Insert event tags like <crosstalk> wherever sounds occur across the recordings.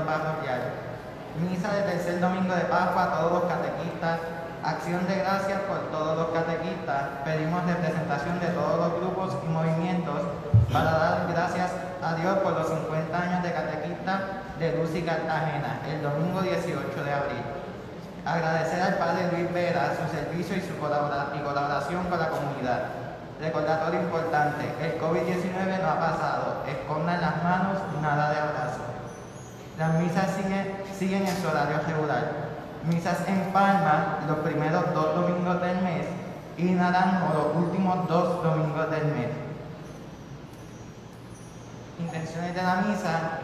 reglamento parroquial. Misa del tercer domingo de Pascua a todos los catequistas. Acción de gracias por todos los catequistas. Pedimos representación de todos los grupos y movimientos para dar gracias a Dios por los 50 años de catequista de Luz y Cartagena, el domingo 18 de abril. Agradecer al Padre Luis Vera su servicio y su colaboración con la comunidad. Recordatorio importante, el COVID-19 no ha pasado, escondan las manos, nada de abrazo. Las misas siguen, siguen en su horario regular. Misas en Palma los primeros dos domingos del mes y Naranjo los últimos dos domingos del mes. Intenciones de la misa,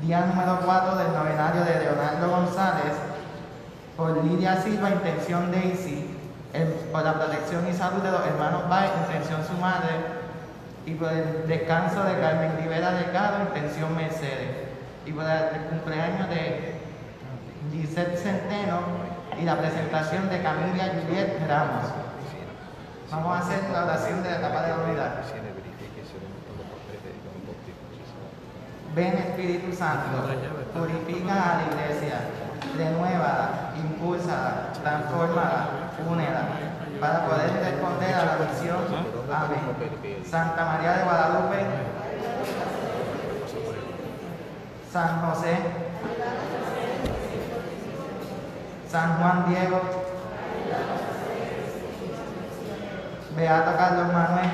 día número 4 del novenario de Leonardo González, por Lidia Silva, intención Daisy, por la protección y salud de los hermanos Baez, intención su madre, y por el descanso de Carmen Rivera Delgado, intención Mercedes, y por el cumpleaños de Gisette Centeno y la presentación de Camila Juliet Ramos. Vamos a hacer la oración de la etapa de la unidad. Ven Espíritu Santo, purifica a la iglesia, renuévala, impúlsala, transfórmala, únela, para poder responder a la misión. Amén. Santa María de Guadalupe, San José, San Juan Diego, Beato Carlos Manuel,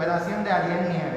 y operación de Ariel.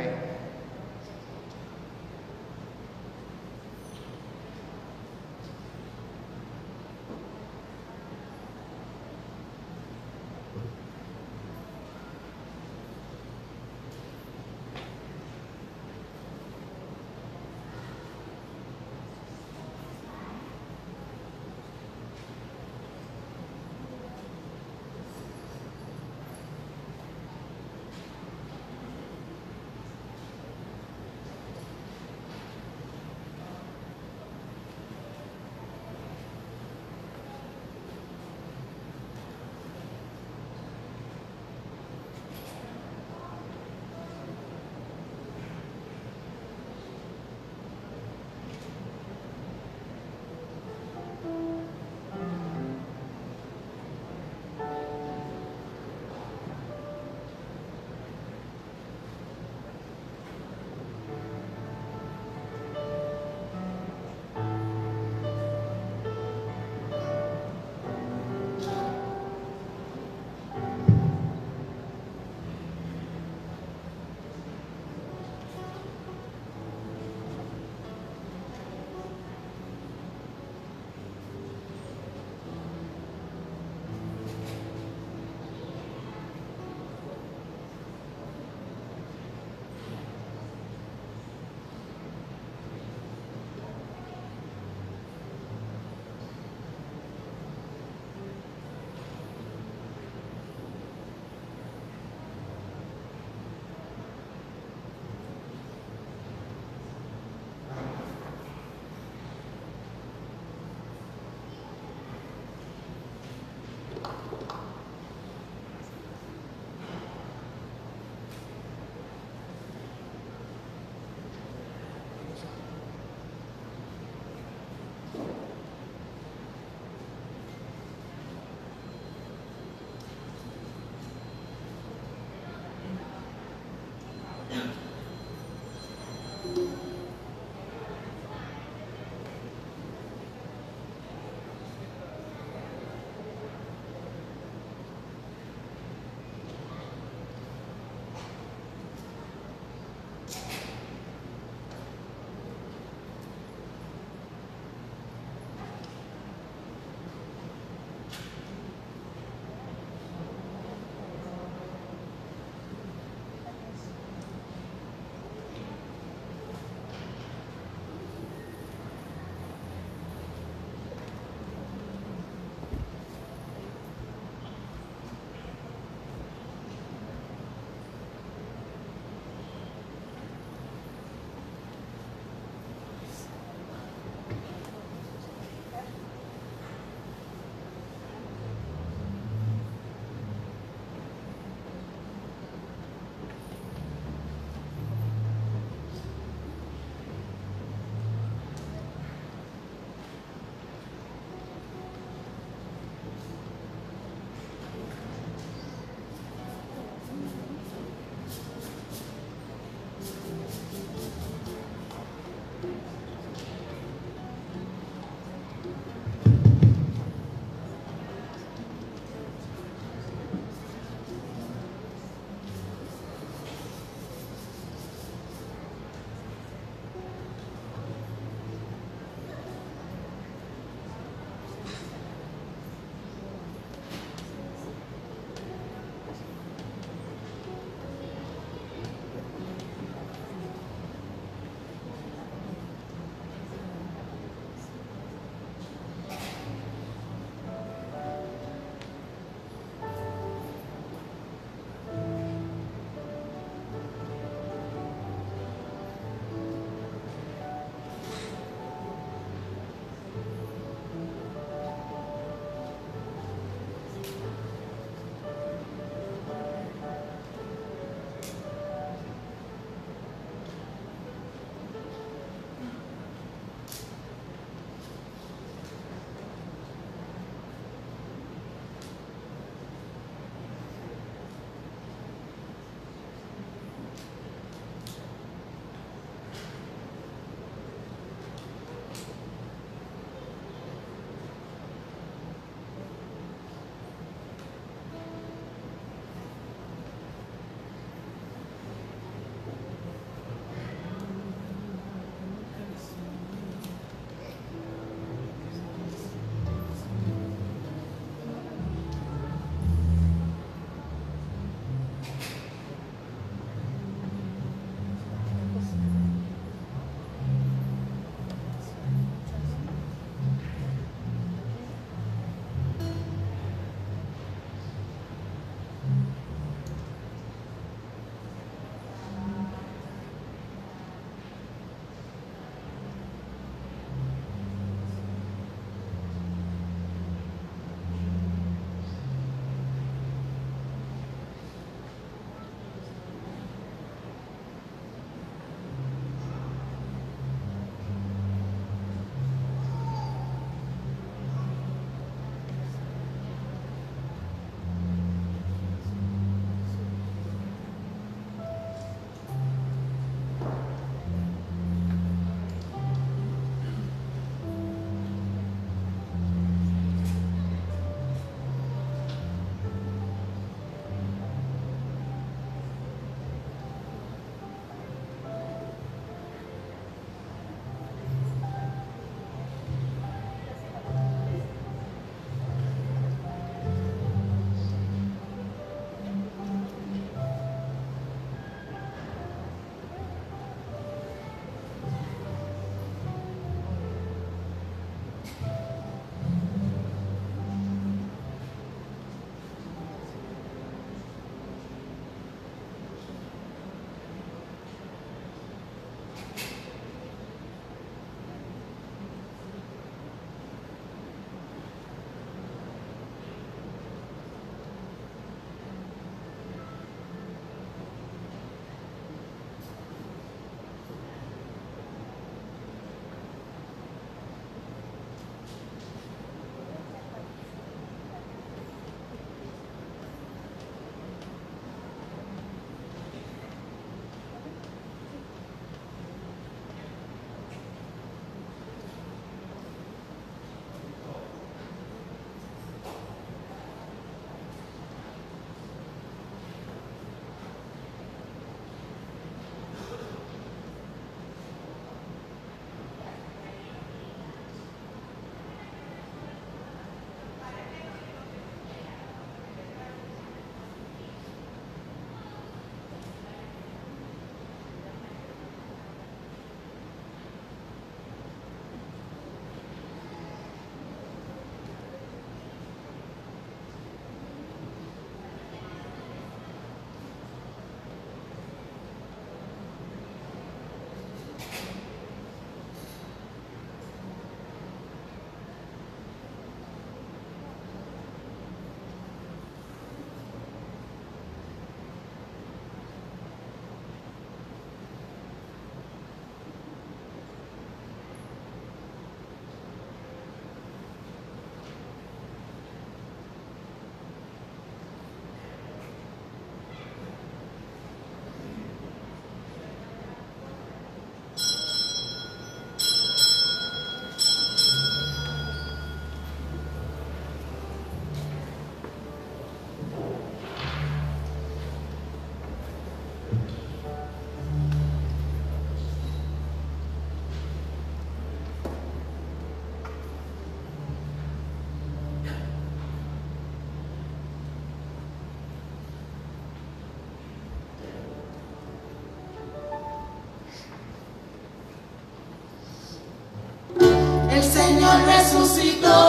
Resucitó,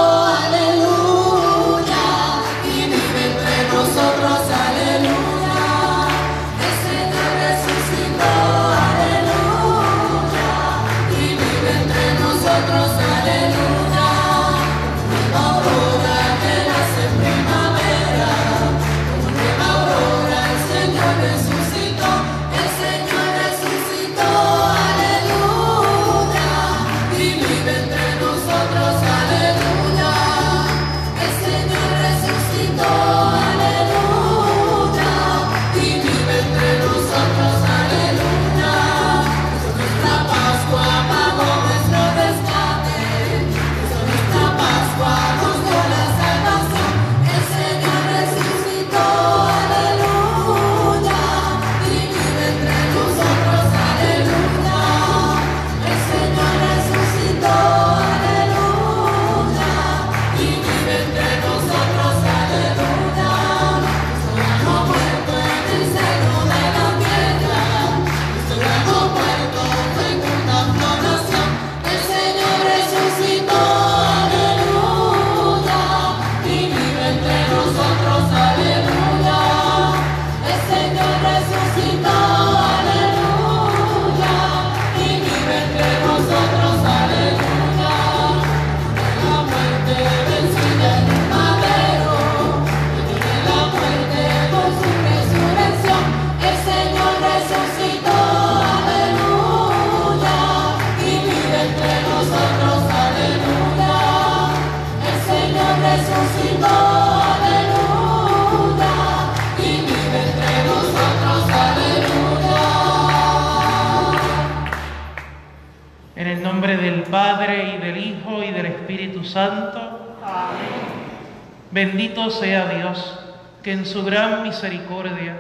Bendito sea Dios, que en su gran misericordia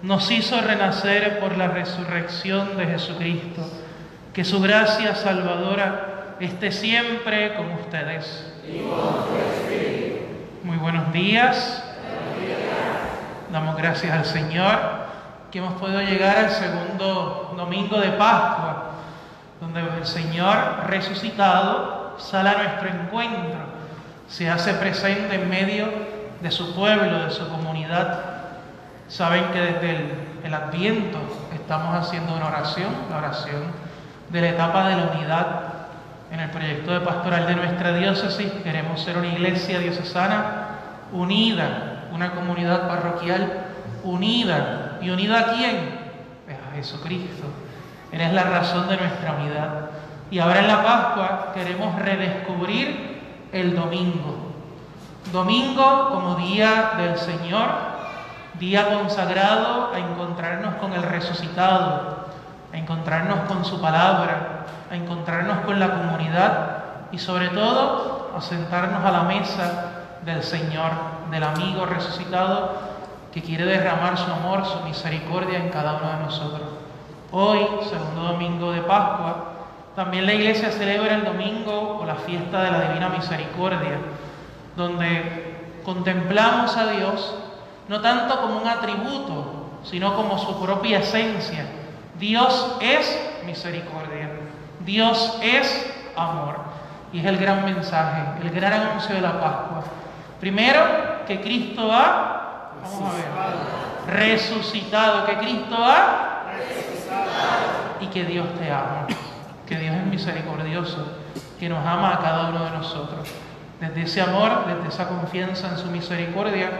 nos hizo renacer por la resurrección de Jesucristo. Que su gracia salvadora esté siempre con ustedes. Muy buenos días. Damos gracias al Señor que hemos podido llegar al segundo domingo de Pascua donde el Señor resucitado sale a nuestro encuentro, se hace presente en medio de su pueblo, de su comunidad. Saben que desde el, Adviento estamos haciendo una oración, la oración de la etapa de la unidad en el proyecto de pastoral de nuestra diócesis. Queremos ser una iglesia diocesana unida, una comunidad parroquial unida. ¿Y unida a quién? Pues a Jesucristo. Él es la razón de nuestra unidad. Y ahora en la Pascua queremos redescubrir el domingo. Domingo como día del Señor, día consagrado a encontrarnos con el resucitado, a encontrarnos con su palabra, a encontrarnos con la comunidad y sobre todo a sentarnos a la mesa del Señor, del amigo resucitado que quiere derramar su amor, su misericordia en cada uno de nosotros. Hoy, segundo domingo de Pascua, también la iglesia celebra el domingo o la fiesta de la Divina Misericordia, donde contemplamos a Dios no tanto como un atributo, sino como su propia esencia. Dios es misericordia, Dios es amor. Y es el gran mensaje, el gran anuncio de la Pascua. Primero, que Cristo ha, vamos a ver, resucitado, que Cristo ha y que Dios te ama, que Dios es misericordioso, que nos ama a cada uno de nosotros. Desde ese amor, desde esa confianza en su misericordia,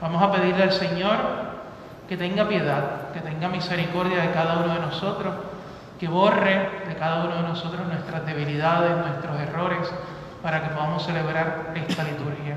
vamos a pedirle al Señor que tenga piedad, que tenga misericordia de cada uno de nosotros, que borre de cada uno de nosotros nuestras debilidades, nuestros errores, para que podamos celebrar esta liturgia.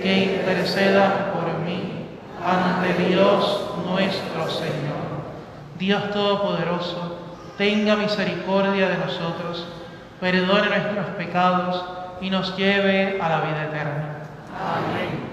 que interceda por mí ante Dios nuestro Señor. Dios Todopoderoso, tenga misericordia de nosotros, perdone nuestros pecados y nos lleve a la vida eterna. Amén.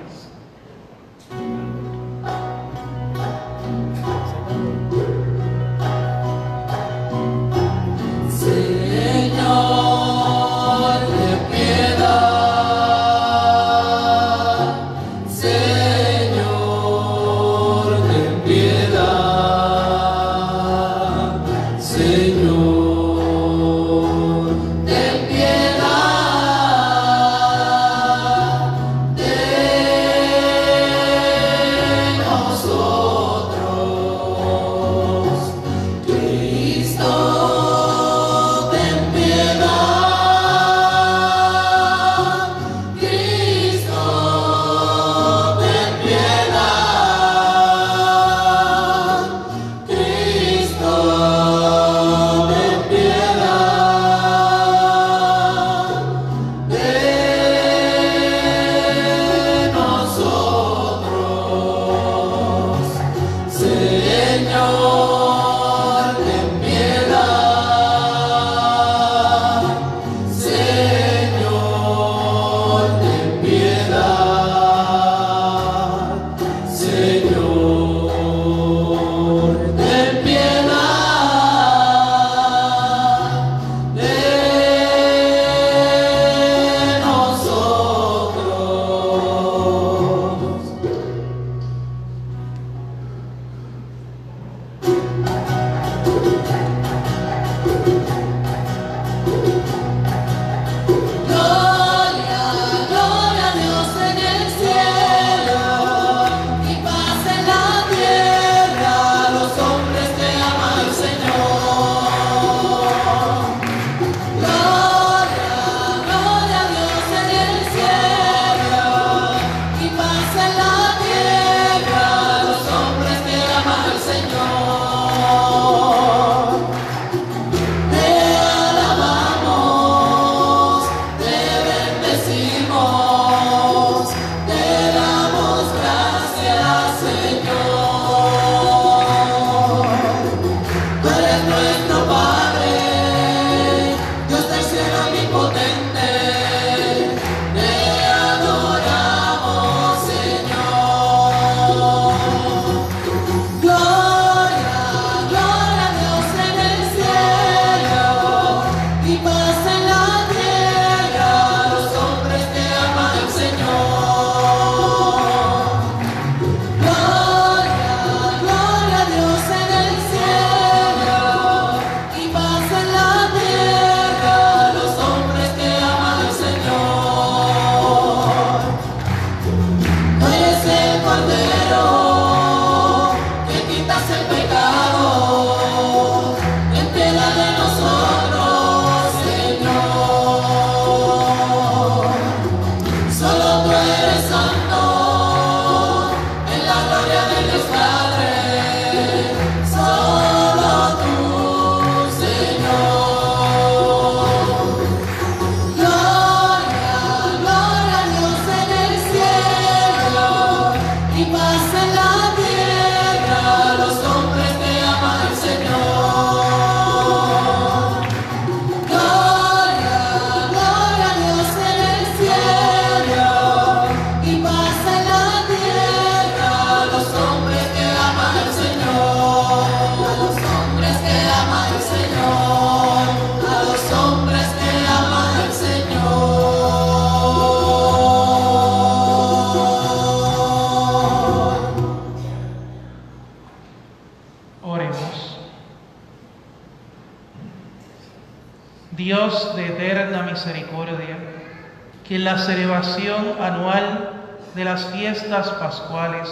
la celebración anual de las fiestas pascuales,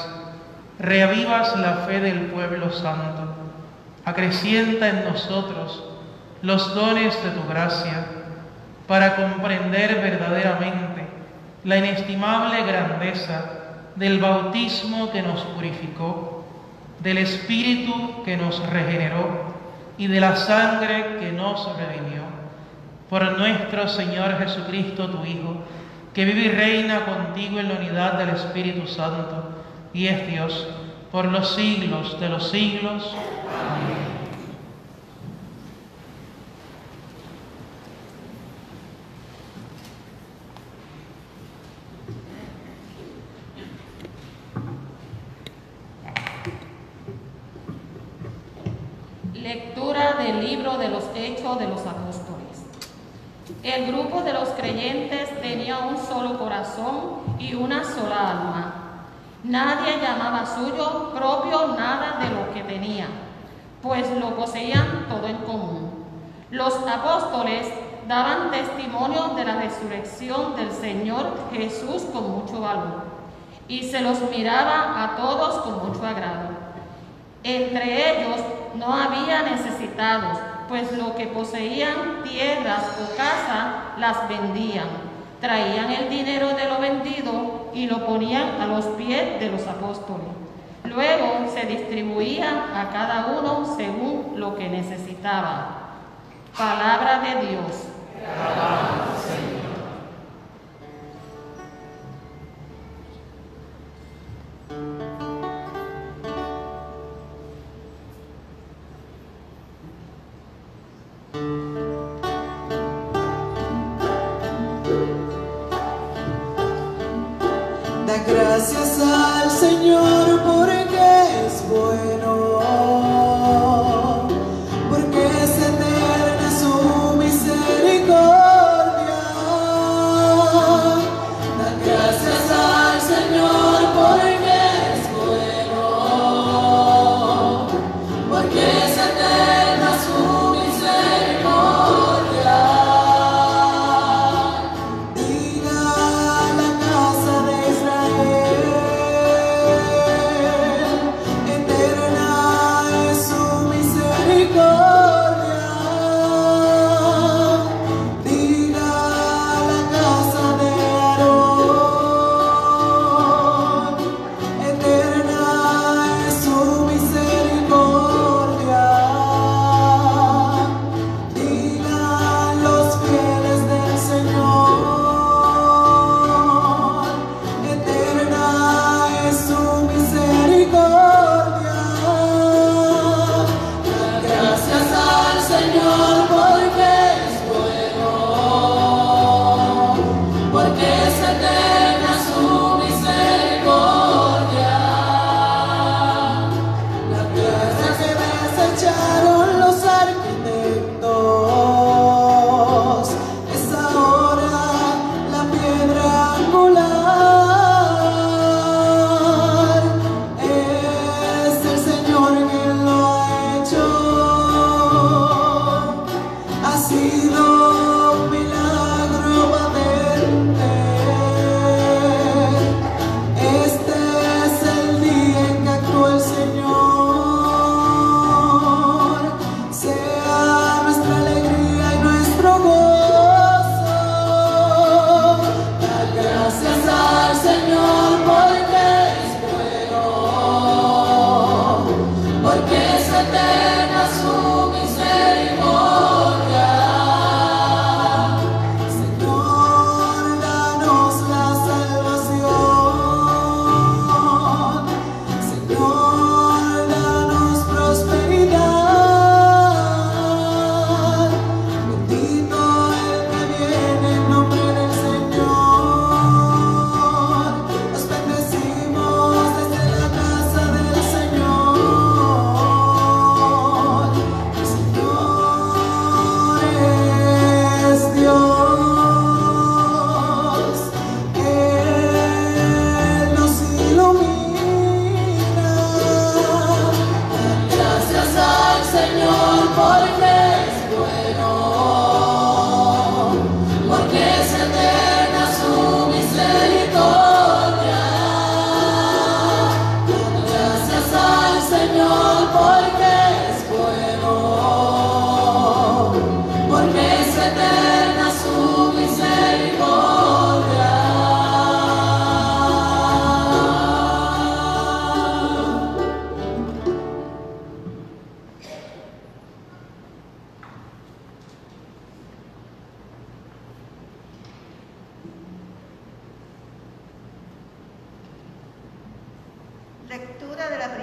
reavivas la fe del pueblo santo, acrecienta en nosotros los dones de tu gracia para comprender verdaderamente la inestimable grandeza del bautismo que nos purificó, del Espíritu que nos regeneró y de la sangre que nos redimió. Por nuestro Señor Jesucristo, tu Hijo, que vive y reina contigo en la unidad del Espíritu Santo, y es Dios, por los siglos de los siglos. Amén. Lectura del libro de los Hechos de los Apóstoles. El grupo de los creyentes tenía un solo corazón y una sola alma. Nadie llamaba suyo propio nada de lo que tenía, pues lo poseían todo en común. Los apóstoles daban testimonio de la resurrección del Señor Jesús con mucho valor y se los miraba a todos con mucho agrado. Entre ellos no había necesitados, pues lo que poseían, tierras o casa, las vendían. Traían el dinero de lo vendido y lo ponían a los pies de los apóstoles. Luego se distribuía a cada uno según lo que necesitaba. Palabra de Dios. Gracias al Señor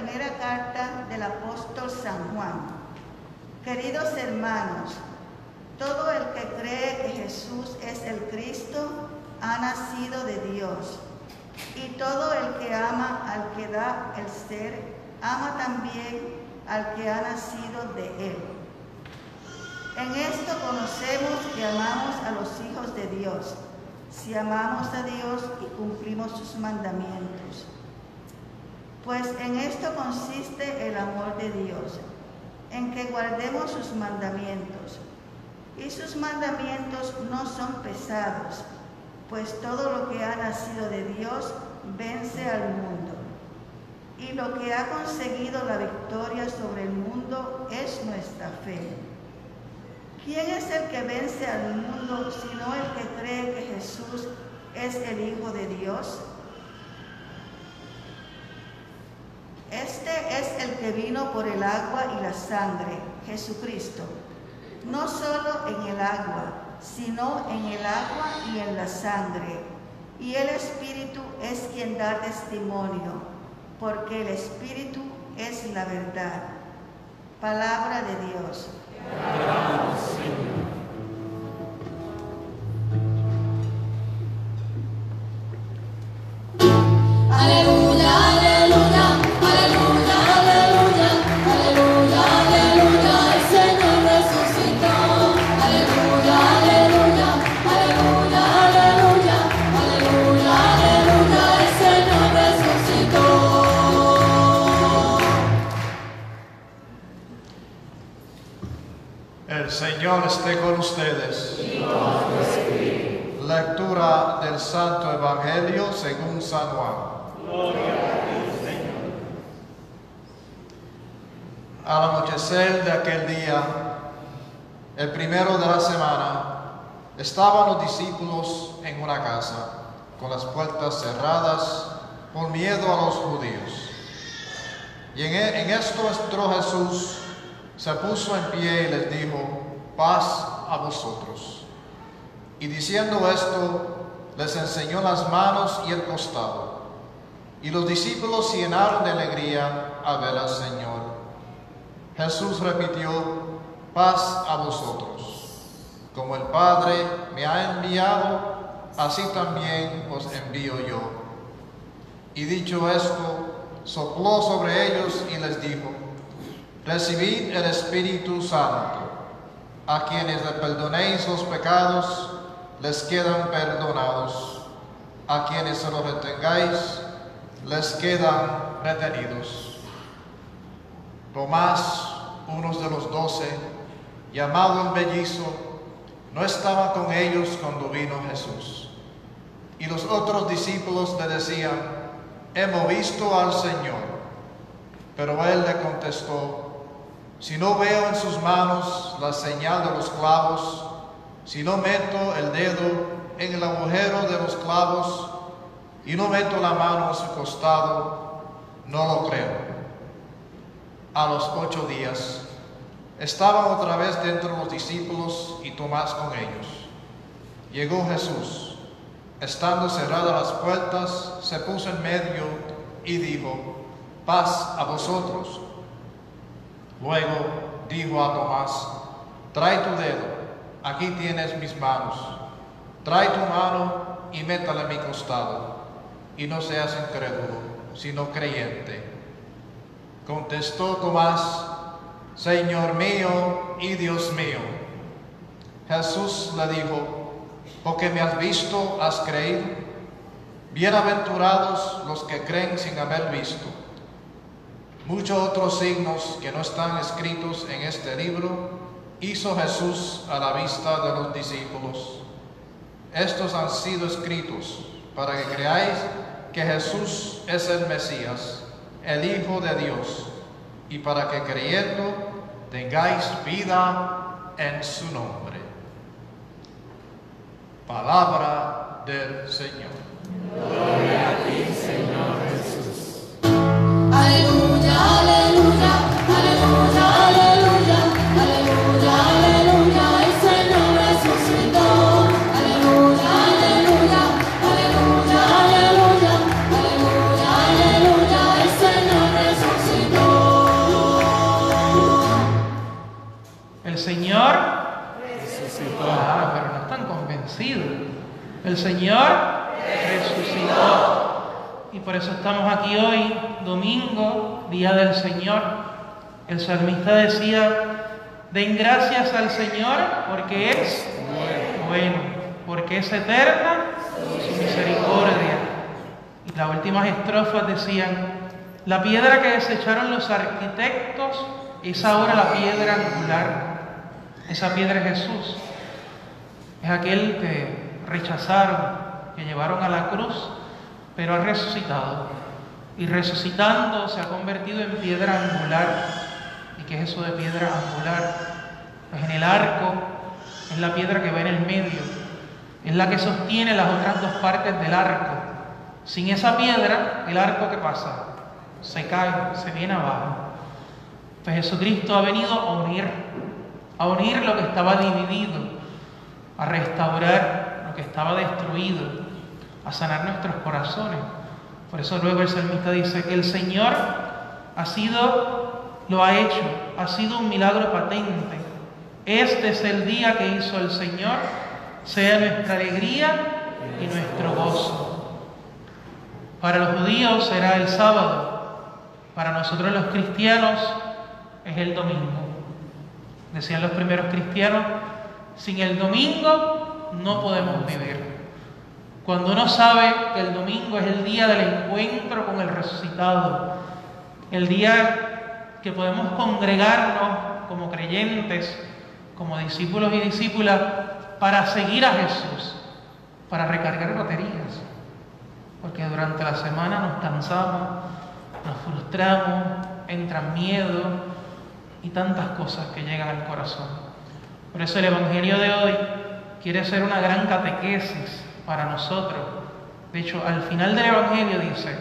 primera carta del apóstol San Juan. Queridos hermanos, todo el que cree que Jesús es el Cristo ha nacido de Dios. Y todo el que ama al que da el ser, ama también al que ha nacido de él. En esto conocemos que amamos a los hijos de Dios, si amamos a Dios y cumplimos sus mandamientos. Pues en esto consiste el amor de Dios, en que guardemos sus mandamientos. Y sus mandamientos no son pesados, pues todo lo que ha nacido de Dios vence al mundo. Y lo que ha conseguido la victoria sobre el mundo es nuestra fe. ¿Quién es el que vence al mundo sino el que cree que Jesús es el Hijo de Dios? Este es el que vino por el agua y la sangre, Jesucristo, no solo en el agua, sino en el agua y en la sangre. Y el Espíritu es quien da testimonio, porque el Espíritu es la verdad. Palabra de Dios. Señor esté con ustedes. Lectura del Santo Evangelio según San Juan. Al anochecer de aquel día, el primero de la semana, estaban los discípulos en una casa, con las puertas cerradas, por miedo a los judíos. Y en, e- en esto entró Jesús, se puso en pie y les dijo, paz a vosotros. Y diciendo esto, les enseñó las manos y el costado. Y los discípulos se llenaron de alegría al ver al Señor. Jesús repitió, paz a vosotros. Como el Padre me ha enviado, así también os envío yo. Y dicho esto, sopló sobre ellos y les dijo, recibid el Espíritu Santo. A quienes le perdonéis los pecados, les quedan perdonados. A quienes se los retengáis, les quedan retenidos. Tomás, uno de los doce, llamado el mellizo, no estaba con ellos cuando vino Jesús. Y los otros discípulos le decían, hemos visto al Señor. Pero él le contestó, si no veo en sus manos la señal de los clavos, si no meto el dedo en el agujero de los clavos y no meto la mano en su costado, no lo creo. A los ocho días estaban otra vez dentro los discípulos y Tomás con ellos. Llegó Jesús, estando cerradas las puertas, se puso en medio y dijo, paz a vosotros. Luego dijo a Tomás, trae tu dedo, aquí tienes mis manos. Trae tu mano y métala en mi costado, y no seas incrédulo, sino creyente. Contestó Tomás, Señor mío y Dios mío. Jesús le dijo, porque me has visto, has creído. Bienaventurados los que creen sin haber visto. Muchos otros signos que no están escritos en este libro hizo Jesús a la vista de los discípulos. Estos han sido escritos para que creáis que Jesús es el Mesías, el Hijo de Dios, y para que creyendo tengáis vida en su nombre. Palabra del Señor. Aleluya, aleluya, resucitó. Y por eso estamos aquí hoy, domingo, día del Señor. El salmista decía, den gracias al Señor porque es bueno, porque es eterna su misericordia. Y las últimas estrofas decían, la piedra que desecharon los arquitectos es ahora la piedra angular. Esa piedra es Jesús. Es aquel que rechazaron, que llevaron a la cruz, pero ha resucitado. Y resucitando se ha convertido en piedra angular. ¿Y qué es eso de piedra angular? Pues en el arco es la piedra que va en el medio. Es la que sostiene las otras dos partes del arco. Sin esa piedra, el arco que pasa se cae, se viene abajo. Pues Jesucristo ha venido a unir, a unir lo que estaba dividido, a restaurar lo que estaba destruido, a sanar nuestros corazones. Por eso luego el salmista dice, el Señor ha sido, lo ha hecho, ha sido un milagro patente. Este es el día que hizo el Señor, sea nuestra alegría y nuestro gozo. Para los judíos será el sábado, para nosotros los cristianos es el domingo. Decían los primeros cristianos, sin el domingo no podemos vivir. Cuando uno sabe que el domingo es el día del encuentro con el resucitado, el día que podemos congregarnos como creyentes, como discípulos y discípulas, para seguir a Jesús, para recargar baterías, porque durante la semana nos cansamos, nos frustramos, entran miedo y tantas cosas que llegan al corazón. Por eso el Evangelio de hoy quiere ser una gran catequesis para nosotros. De hecho, al final del Evangelio dice,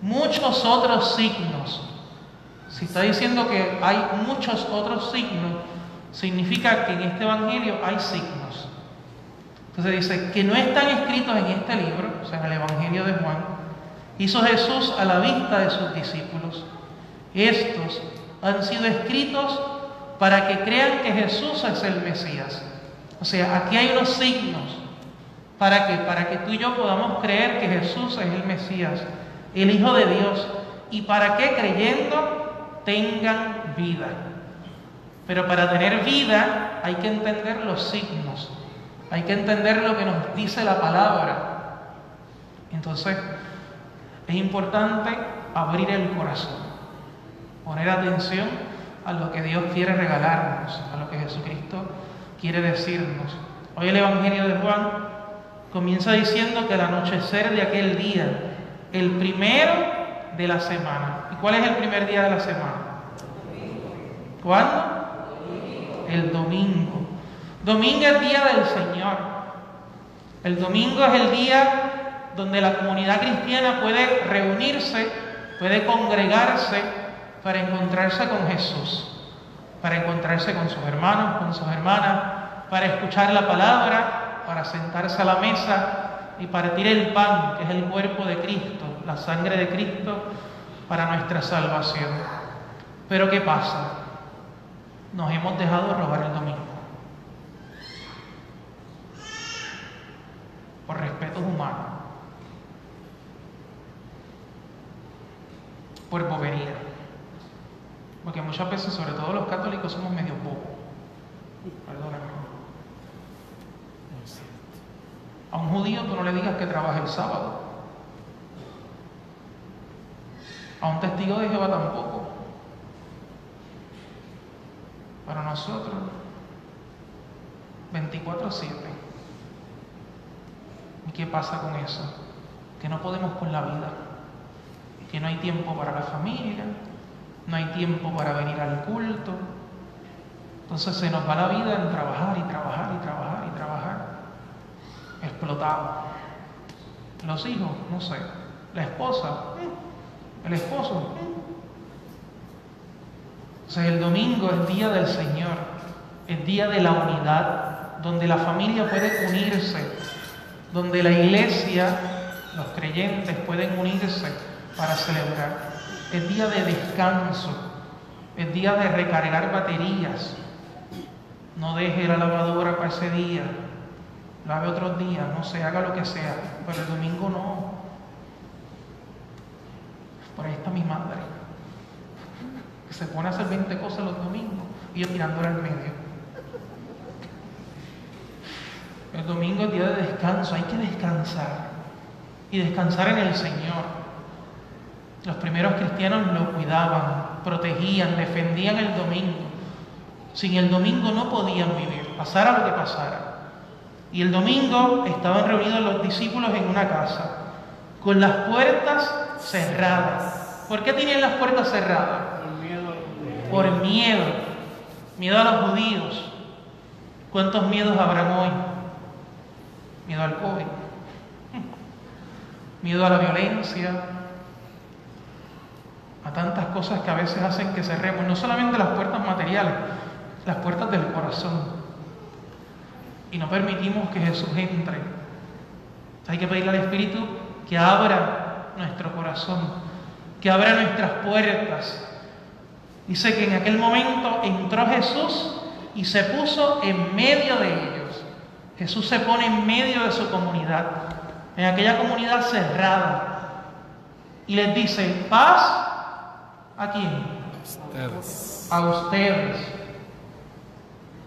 muchos otros signos. Si está diciendo que hay muchos otros signos, significa que en este Evangelio hay signos. Entonces dice que no están escritos en este libro, o sea, en el Evangelio de Juan, hizo Jesús a la vista de sus discípulos. Estos han sido escritos para que crean que Jesús es el Mesías. O sea, aquí hay unos signos. ¿Para que Para que tú y yo podamos creer que Jesús es el Mesías, el Hijo de Dios. Y para que creyendo tengan vida. Pero para tener vida hay que entender los signos. Hay que entender lo que nos dice la palabra. Entonces, es importante abrir el corazón, poner atención a lo que Dios quiere regalarnos, a lo que Jesucristo quiere decirnos. Hoy el Evangelio de Juan comienza diciendo que al anochecer de aquel día, el primero de la semana. ¿Y cuál es el primer día de la semana? ¿Cuándo? El domingo. Domingo es día del Señor. El domingo es el día donde la comunidad cristiana puede reunirse, puede congregarse para encontrarse con Jesús, para encontrarse con sus hermanos, con sus hermanas, para escuchar la palabra, para sentarse a la mesa y partir el pan, que es el cuerpo de Cristo, la sangre de Cristo, para nuestra salvación. Pero ¿qué pasa? Nos hemos dejado robar el domingo. Por respetos humanos. por bobería. Porque muchas veces, sobre todo los católicos, somos medio bobos. Perdóname. A un judío tú no le digas que trabaje el sábado. A un testigo de Jehová tampoco. Para nosotros, 24-7. ¿Y qué pasa con eso? Que no podemos con la vida que no hay tiempo para la familia, no hay tiempo para venir al culto. Entonces se nos va la vida en trabajar y trabajar y trabajar y trabajar. Explotado. Los hijos, no sé. La esposa, el esposo. O sea, el domingo es día del Señor, es día de la unidad, donde la familia puede unirse, donde la iglesia, los creyentes pueden unirse para celebrar. Es día de descanso, es día de recargar baterías. No deje la lavadora para ese día. lave otros días, no sé, haga lo que sea, pero el domingo no. Por ahí está mi madre, que se pone a hacer 20 cosas los domingos y yo tirándola al medio. El domingo es día de descanso, hay que descansar y descansar en el Señor. Los primeros cristianos lo cuidaban, protegían, defendían el domingo. Sin el domingo no podían vivir, pasara lo que pasara. Y el domingo estaban reunidos los discípulos en una casa, con las puertas cerradas. ¿Por qué tenían las puertas cerradas? Por miedo. Miedo a los judíos. ¿Cuántos miedos habrán hoy? Miedo al COVID. Miedo a la violencia, a tantas cosas que a veces hacen que cerremos, no solamente las puertas materiales, las puertas del corazón. Y no permitimos que Jesús entre. Hay que pedirle al Espíritu que abra nuestro corazón, que abra nuestras puertas. Dice que en aquel momento entró Jesús y se puso en medio de ellos. Jesús se pone en medio de su comunidad, en aquella comunidad cerrada. Y les dice, paz ¿A quién? Ustedes. A ustedes.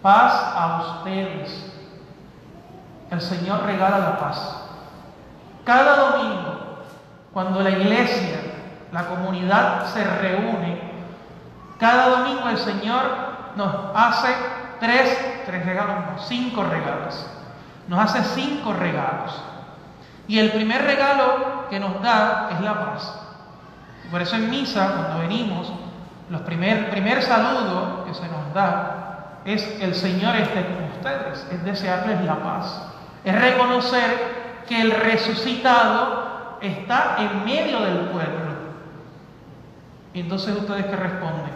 Paz a ustedes. El Señor regala la paz. Cada domingo, cuando la iglesia, la comunidad se reúne, cada domingo el Señor nos hace tres, tres regalos, no, cinco regalos. Nos hace cinco regalos. Y el primer regalo que nos da es la paz. Por eso en misa, cuando venimos, los primer, primer saludo que se nos da es el Señor esté con ustedes, es desearles la paz, es reconocer que el resucitado está en medio del pueblo. Y entonces ustedes que responden,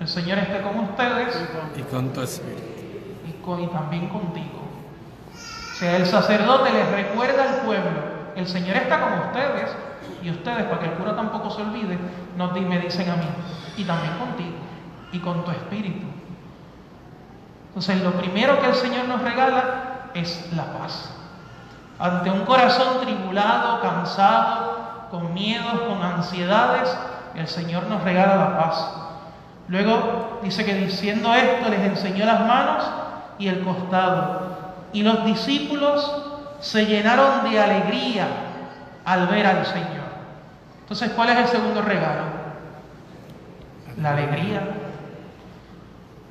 el Señor esté con ustedes Y con tu espíritu. y, con- y también contigo. O sea, el sacerdote les recuerda al pueblo, el Señor está con ustedes y ustedes, para que el cura tampoco se olvide, nos me dicen a mí, y también contigo y con tu espíritu. Entonces, lo primero que el Señor nos regala es la paz. Ante un corazón tribulado, cansado, con miedos, con ansiedades, el Señor nos regala la paz. Luego dice que diciendo esto les enseñó las manos y el costado. Y los discípulos se llenaron de alegría al ver al Señor. Entonces, ¿cuál es el segundo regalo? La alegría.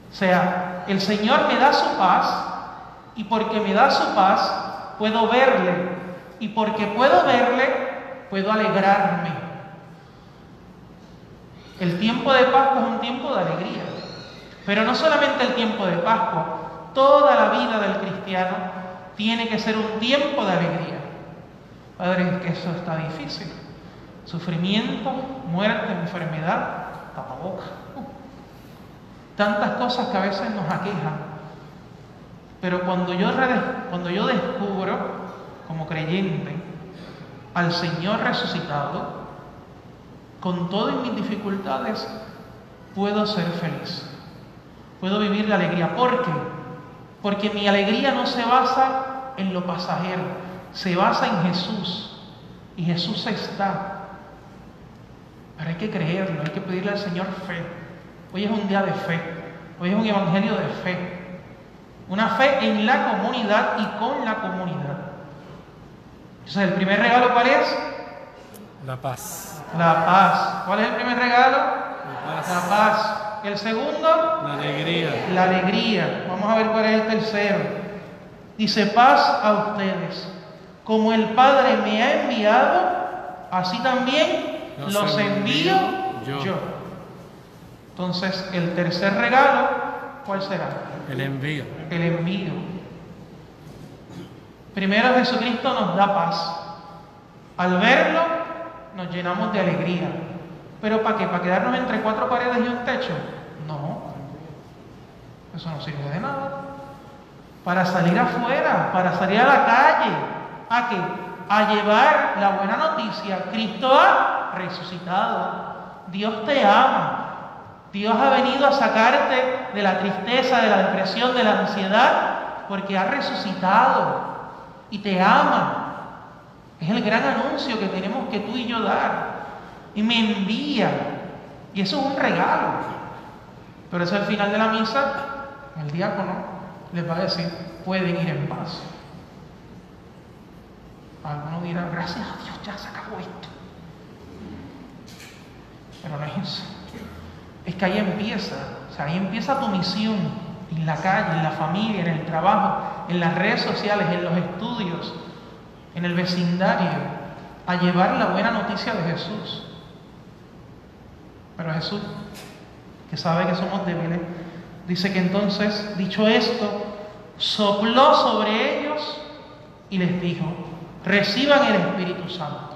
O sea, el Señor me da su paz y porque me da su paz puedo verle y porque puedo verle puedo alegrarme. El tiempo de Pascua es un tiempo de alegría, pero no solamente el tiempo de Pascua, toda la vida del cristiano tiene que ser un tiempo de alegría. Padre, es que eso está difícil. Sufrimiento, muerte, enfermedad, tapaboca. Tantas cosas que a veces nos aquejan. Pero cuando yo, cuando yo descubro, como creyente, al Señor resucitado, con todas mis dificultades, puedo ser feliz. Puedo vivir la alegría. ¿Por qué? Porque mi alegría no se basa en lo pasajero, se basa en Jesús. Y Jesús está. Pero hay que creerlo, hay que pedirle al Señor fe. Hoy es un día de fe, hoy es un evangelio de fe. Una fe en la comunidad y con la comunidad. Entonces, el primer regalo, ¿cuál es? La paz. La paz. ¿Cuál es el primer regalo? La La paz. paz. El segundo, La alegría. la alegría. Vamos a ver cuál es el tercero. Dice, paz a ustedes. Como el Padre me ha enviado, así también Los los envío envío yo. yo. Entonces, el tercer regalo, ¿cuál será? El envío. El envío. Primero Jesucristo nos da paz. Al verlo, nos llenamos de alegría. ¿Pero para qué? ¿Para quedarnos entre cuatro paredes y un techo? No. Eso no sirve de nada. Para salir afuera, para salir a la calle. ¿A qué? A llevar la buena noticia. Cristo ha resucitado. Dios te ama. Dios ha venido a sacarte de la tristeza, de la depresión, de la ansiedad, porque ha resucitado. y te ama. Es el gran anuncio que tenemos que tú y yo dar. Y me envía. Y eso es un regalo. Pero eso al final de la misa, el diácono les va a decir, pueden ir en paz. Algunos dirán, gracias a Dios, ya se acabó esto. Pero no es eso. Es que ahí empieza, o sea, ahí empieza tu misión, en la calle, en la familia, en el trabajo, en las redes sociales, en los estudios, en el vecindario, a llevar la buena noticia de Jesús. Pero Jesús, que sabe que somos débiles, dice que entonces, dicho esto, sopló sobre ellos y les dijo, reciban el Espíritu Santo.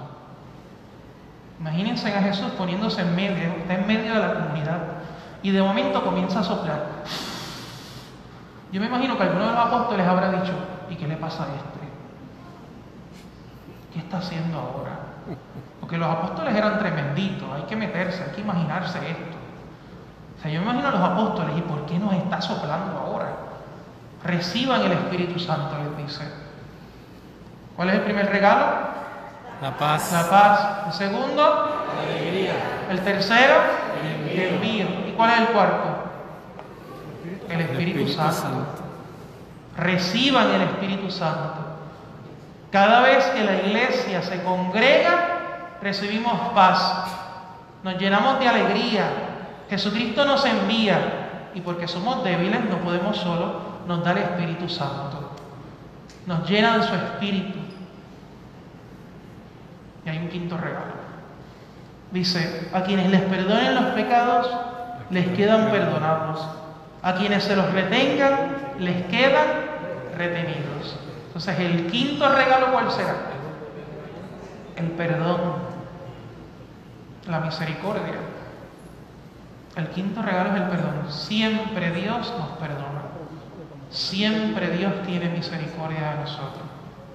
Imagínense a Jesús poniéndose en medio, está en medio de la comunidad, y de momento comienza a soplar. Yo me imagino que alguno de los apóstoles habrá dicho, ¿y qué le pasa a este? ¿Qué está haciendo ahora? Porque los apóstoles eran tremenditos, hay que meterse, hay que imaginarse esto. O sea, yo me imagino a los apóstoles, ¿y por qué nos está soplando ahora? Reciban el Espíritu Santo, les dice. ¿Cuál es el primer regalo? La paz. La paz. El segundo, la alegría. El tercero, el envío. ¿Y cuál es el cuarto? El Espíritu, Santo. Reciban el Espíritu Santo. Cada vez que la iglesia se congrega, recibimos paz. Nos llenamos de alegría. Jesucristo nos envía. Y porque somos débiles, no podemos solo, nos da el Espíritu Santo. Nos llena de su Espíritu. Y hay un quinto regalo. Dice, a quienes les perdonen los pecados, les quedan perdonados. A quienes se los retengan, les quedan retenidos. Entonces, el quinto regalo, ¿cuál será? El perdón, la misericordia. El quinto regalo es el perdón. Siempre Dios nos perdona. Siempre Dios tiene misericordia de nosotros.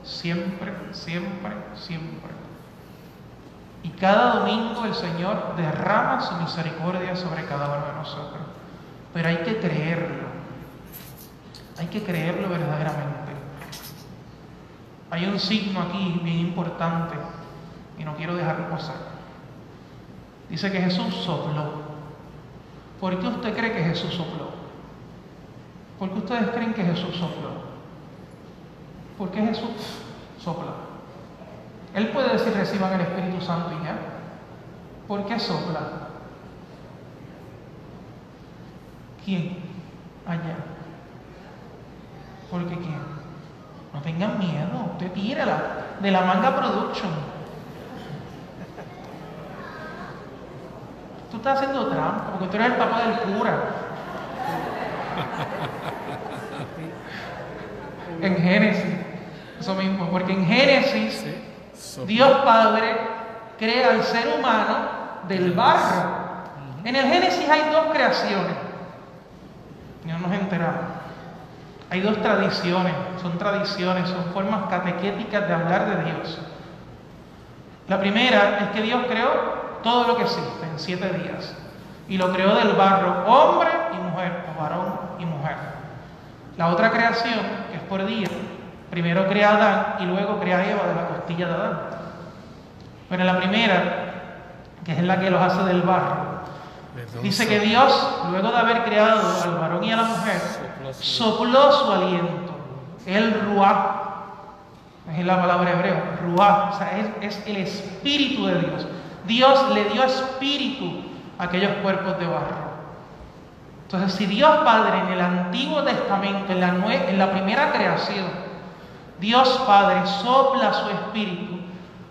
Siempre, siempre, siempre. Y cada domingo el Señor derrama su misericordia sobre cada uno de nosotros. Pero hay que creerlo. Hay que creerlo verdaderamente. Hay un signo aquí bien importante y no quiero dejarlo pasar. Dice que Jesús sopló. ¿Por qué usted cree que Jesús sopló? ¿Por qué ustedes creen que Jesús sopló? ¿Por qué Jesús sopla? Él puede decir reciban el Espíritu Santo y ya. ¿Por qué sopla? ¿Quién? Allá. ¿Por qué quién? No tengan miedo, usted tírala de la manga production. Tú estás haciendo trampa porque tú eres el papá del cura. <laughs> En Génesis, eso mismo, porque en Génesis Dios Padre crea al ser humano del barro. En el Génesis hay dos creaciones. No nos enteramos. Hay dos tradiciones, son tradiciones, son formas catequéticas de hablar de Dios. La primera es que Dios creó todo lo que existe en siete días. Y lo creó del barro, hombre y mujer, o varón y mujer. La otra creación, que es por día, primero crea a Adán y luego crea a Eva de la costilla de Adán. Pero en la primera, que es la que los hace del barro, dice que Dios, luego de haber creado al varón y a la mujer, sopló su aliento, el ruá, es la palabra hebreo, ruá, o sea, es, es el espíritu de Dios. Dios le dio espíritu a aquellos cuerpos de barro. Entonces, si Dios Padre en el Antiguo Testamento, en la, nue- en la primera creación, Dios Padre sopla su espíritu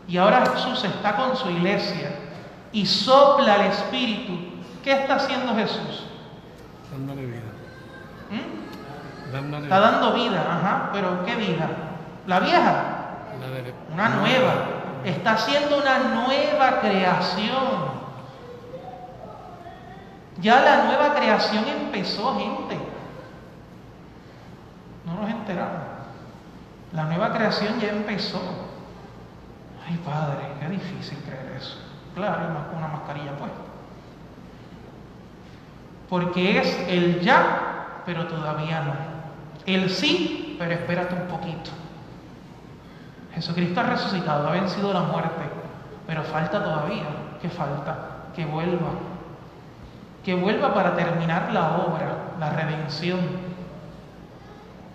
y ahora Jesús está con su iglesia y sopla el espíritu, ¿qué está haciendo Jesús? Dándole vida. ¿Mm? Dándole Está dando vida, ajá, pero ¿qué vida? La vieja, La de- una nueva. Está haciendo una nueva creación. Ya la nueva creación empezó, gente. No nos enteramos. La nueva creación ya empezó. Ay, padre, qué difícil creer eso. Claro, y más una mascarilla puesta. Porque es el ya, pero todavía no. El sí, pero espérate un poquito. Jesucristo ha resucitado, ha vencido la muerte, pero falta todavía. ¿Qué falta? Que vuelva. Que vuelva para terminar la obra, la redención,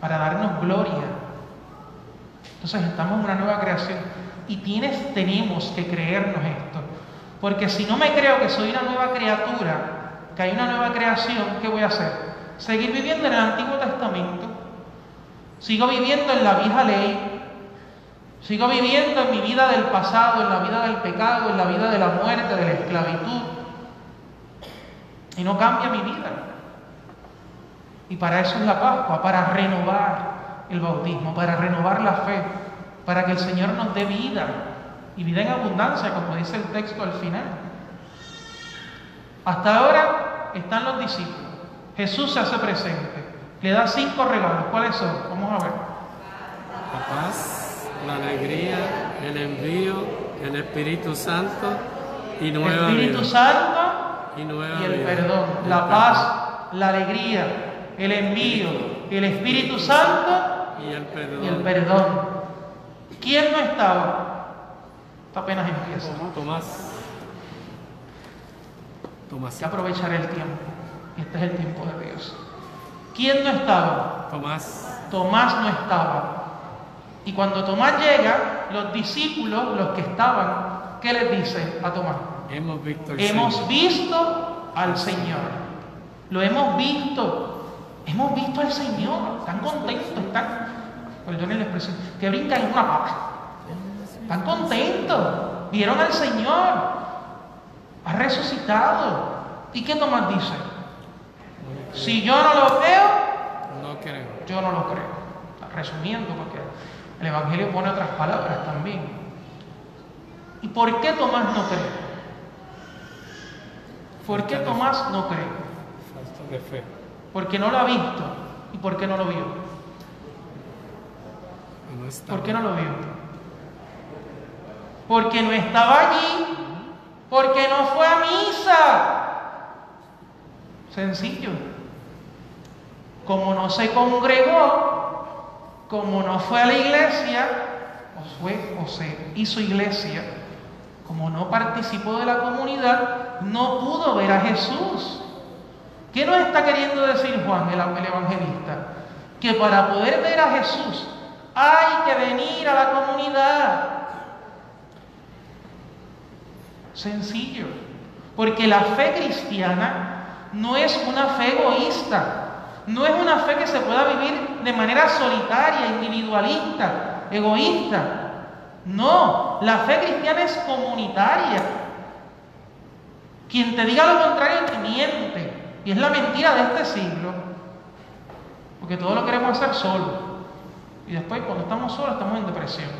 para darnos gloria. Entonces estamos en una nueva creación y tienes, tenemos que creernos esto. Porque si no me creo que soy una nueva criatura, que hay una nueva creación, ¿qué voy a hacer? Seguir viviendo en el Antiguo Testamento. Sigo viviendo en la vieja ley. Sigo viviendo en mi vida del pasado, en la vida del pecado, en la vida de la muerte, de la esclavitud. Y no cambia mi vida. Y para eso es la Pascua, para renovar el bautismo, para renovar la fe, para que el Señor nos dé vida y vida en abundancia, como dice el texto al final. Hasta ahora están los discípulos. Jesús se hace presente. Le da cinco regalos. ¿Cuáles son? Vamos a ver. La paz, la alegría, el envío, el Espíritu Santo y nueva Espíritu vida. Santo Y nueva y el vida. perdón. El La perdón. paz, la alegría, el envío, el Espíritu Santo Y el perdón. y el perdón. ¿Quién no estaba? Esto apenas empieza. Tomás. Tomás. Hay que aprovechar el tiempo. Este es el tiempo de Dios. ¿Quién no estaba? Tomás. Tomás no estaba. Y cuando Tomás llega, los discípulos, los que estaban, ¿qué les dice a Tomás? Hemos visto el Hemos Señor. visto al Señor. Lo hemos visto. Hemos visto al Señor. Están contentos, están, perdonen la expresión, que brincan en una papa. Están contentos. Vieron al Señor. Ha resucitado. ¿Y qué Tomás dice? Si yo no lo veo, No creo. yo no lo creo. Resumiendo, porque el Evangelio pone otras palabras también. ¿Y por qué Tomás no cree? ¿Por qué Tomás no cree? Falta de fe. Porque no lo ha visto. ¿Y por qué no lo vio? No está. ¿Por qué no lo vio? Porque no estaba allí. Porque no fue a misa. Sencillo. Como no se congregó, como no fue a la iglesia, o, fue, o se hizo iglesia, como no participó de la comunidad, no pudo ver a Jesús. ¿Qué nos está queriendo decir Juan, el, el evangelista? Que para poder ver a Jesús hay que venir a la comunidad. Sencillo. Porque la fe cristiana no es una fe egoísta. No es una fe que se pueda vivir de manera solitaria, individualista, egoísta. No, la fe cristiana es comunitaria. Quien te diga lo contrario te miente. Y es la mentira de este siglo. Porque todo lo queremos hacer solo. Y después cuando estamos solos estamos en depresión.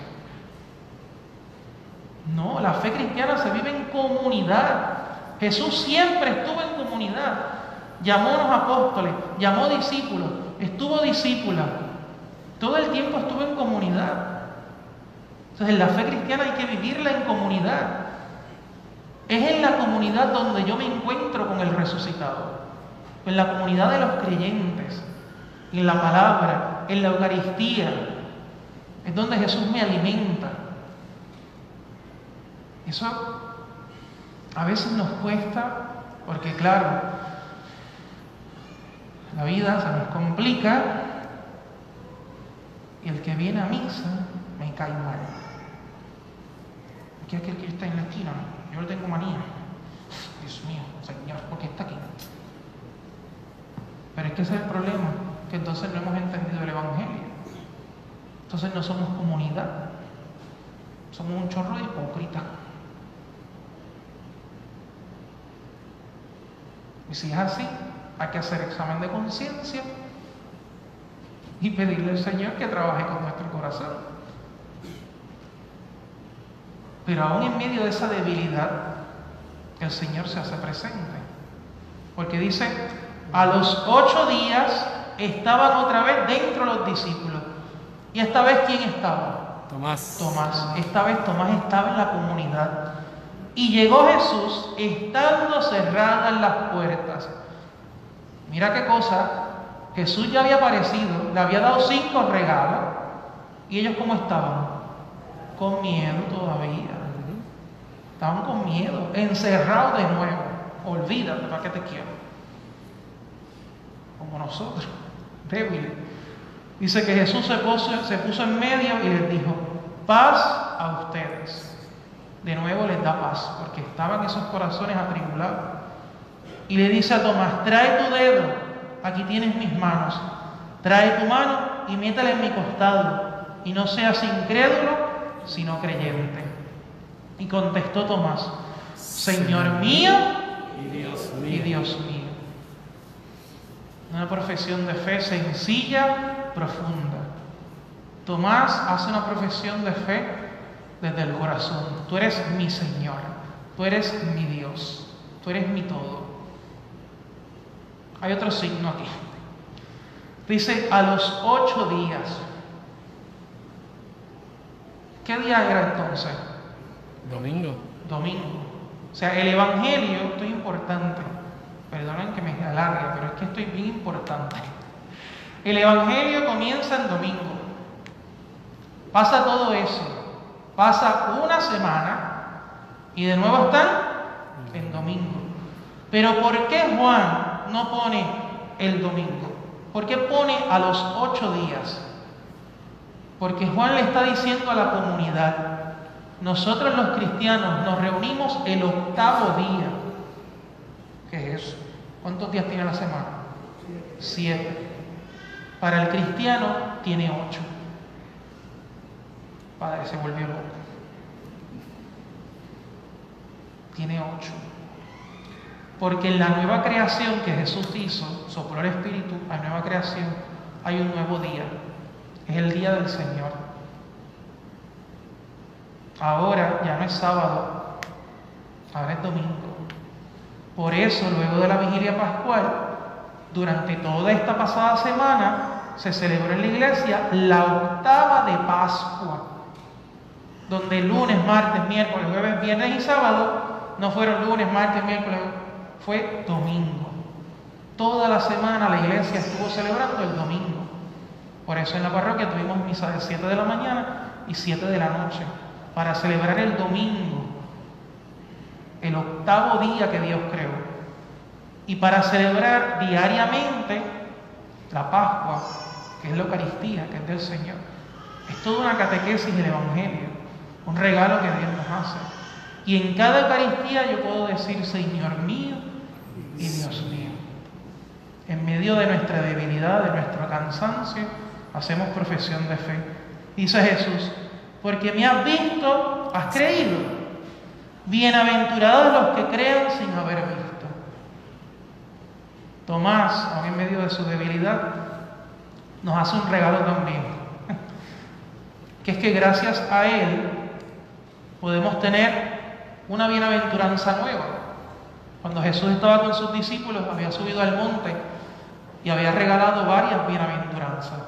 No, la fe cristiana se vive en comunidad. Jesús siempre estuvo en comunidad. Llamó a los apóstoles, llamó discípulos, estuvo discípula. Todo el tiempo estuvo en comunidad. Entonces la fe cristiana hay que vivirla en comunidad. Es en la comunidad donde yo me encuentro con el resucitado. En la comunidad de los creyentes. En la palabra, en la Eucaristía. Es donde Jesús me alimenta. Eso a veces nos cuesta porque claro, la vida se nos complica y el que viene a misa me cae mal. Aquí aquel que está en la esquina, yo le tengo manía. Dios mío, Señor, ¿por qué está aquí? Pero es que ese es el problema, que entonces no hemos entendido el Evangelio. Entonces no somos comunidad, somos un chorro de hipócritas. Y si es así, hay que hacer examen de conciencia y pedirle al Señor que trabaje con nuestro corazón. Pero aún en medio de esa debilidad, el Señor se hace presente. Porque dice, a los ocho días estaban otra vez dentro los discípulos. Y esta vez, ¿quién estaba? Tomás. Tomás. Esta vez Tomás estaba en la comunidad. Y llegó Jesús estando cerradas las puertas. Mira qué cosa. Jesús ya había aparecido, le había dado cinco regalos. ¿Y ellos cómo estaban? con miedo todavía. Estaban con miedo, encerrados de nuevo. Olvídate, ¿para qué te quiero? Como nosotros, débiles. Dice que Jesús se puso, se puso en medio y les dijo, paz a ustedes. De nuevo les da paz, porque estaban esos corazones atribulados. Y le dice a Tomás, trae tu dedo, aquí tienes mis manos. Trae tu mano y métela en mi costado. Y no seas incrédulo, sino creyente. Y contestó Tomás, Señor mío Y Dios mío. y Dios mío. Una profesión de fe sencilla, profunda. Tomás hace una profesión de fe desde el corazón. Tú eres mi Señor, tú eres mi Dios, tú eres mi todo. Hay otro signo aquí. Dice a los ocho días. ¿Qué día era entonces? Domingo. Domingo. O sea, el Evangelio, esto es importante. Perdonen que me alargue, pero es que esto es bien importante. El Evangelio comienza en domingo. Pasa todo eso. Pasa una semana y de nuevo están en domingo. Pero ¿por qué Juan no pone el domingo? ¿Por qué pone a los ocho días? Porque Juan le está diciendo a la comunidad, nosotros los cristianos nos reunimos el octavo día. ¿Qué es eso? ¿Cuántos días tiene la semana? Siete. Para el cristiano tiene ocho. Padre se volvió loco. Tiene ocho. Porque en la nueva creación que Jesús hizo, sopló el Espíritu, la nueva creación, hay un nuevo día. Es el día del Señor. Ahora ya no es sábado, ahora es domingo. Por eso, luego de la vigilia pascual, durante toda esta pasada semana, se celebró en la iglesia la octava de Pascua, donde lunes, martes, miércoles, jueves, viernes y sábado no fueron lunes, martes, miércoles, fue domingo. Toda la semana la iglesia estuvo celebrando el domingo. Por eso en la parroquia tuvimos misa de 7 de la mañana y 7 de la noche, para celebrar el domingo, el octavo día que Dios creó. Y para celebrar diariamente la Pascua, que es la Eucaristía, que es del Señor. Es toda una catequesis del Evangelio, un regalo que Dios nos hace. Y en cada Eucaristía yo puedo decir, Señor mío y Dios mío. En medio de nuestra debilidad, de nuestro cansancio, hacemos profesión de fe. Dice Jesús, porque me has visto, has creído. Bienaventurados los que crean sin haber visto. Tomás, aún en medio de su debilidad, nos hace un regalo también. <laughs> Que es que gracias a Él podemos tener una bienaventuranza nueva. Cuando Jesús estaba con sus discípulos, había subido al monte y había regalado varias bienaventuranzas.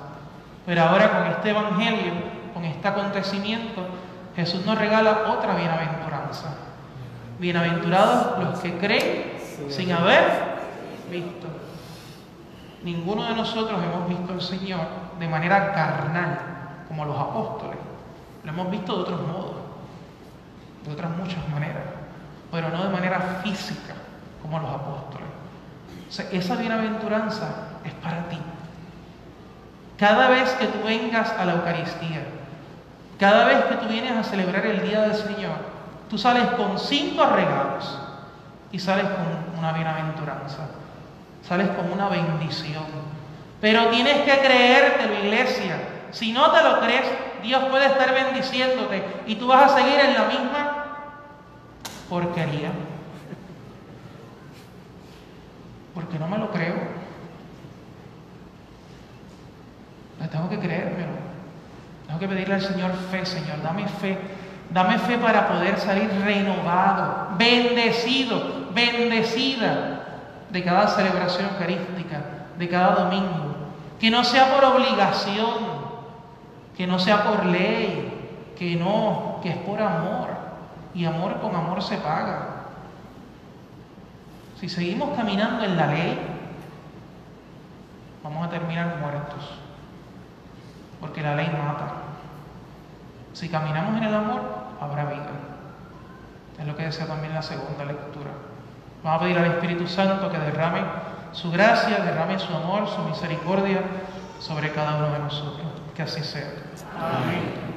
Pero ahora con este evangelio, con este acontecimiento, Jesús nos regala otra bienaventuranza. Bienaventurados los que creen sin haber visto. Ninguno de nosotros hemos visto al Señor de manera carnal, como los apóstoles. Lo hemos visto de otros modos, de otras muchas maneras, pero no de manera física, como los apóstoles. O sea, esa bienaventuranza es para ti. Cada vez que tú vengas a la Eucaristía, cada vez que tú vienes a celebrar el Día del Señor, tú sales con cinco regalos y sales con una bienaventuranza, sales con una bendición. Pero tienes que creértelo, iglesia. Si no te lo crees, Dios puede estar bendiciéndote y tú vas a seguir en la misma porquería. Porque no me lo creo. Tengo que creérmelo. Tengo que pedirle al Señor fe, Señor, dame fe. Dame fe para poder salir renovado, bendecido, bendecida de cada celebración eucarística, de cada domingo. Que no sea por obligación, que no sea por ley, que no, que es por amor. Y amor con amor se paga. Si seguimos caminando en la ley, vamos a terminar muertos. Porque la ley mata. Si caminamos en el amor, habrá vida. Es lo que decía también la segunda lectura. Vamos a pedir al Espíritu Santo que derrame su gracia, derrame su amor, su misericordia sobre cada uno de nosotros. Que así sea. Amén.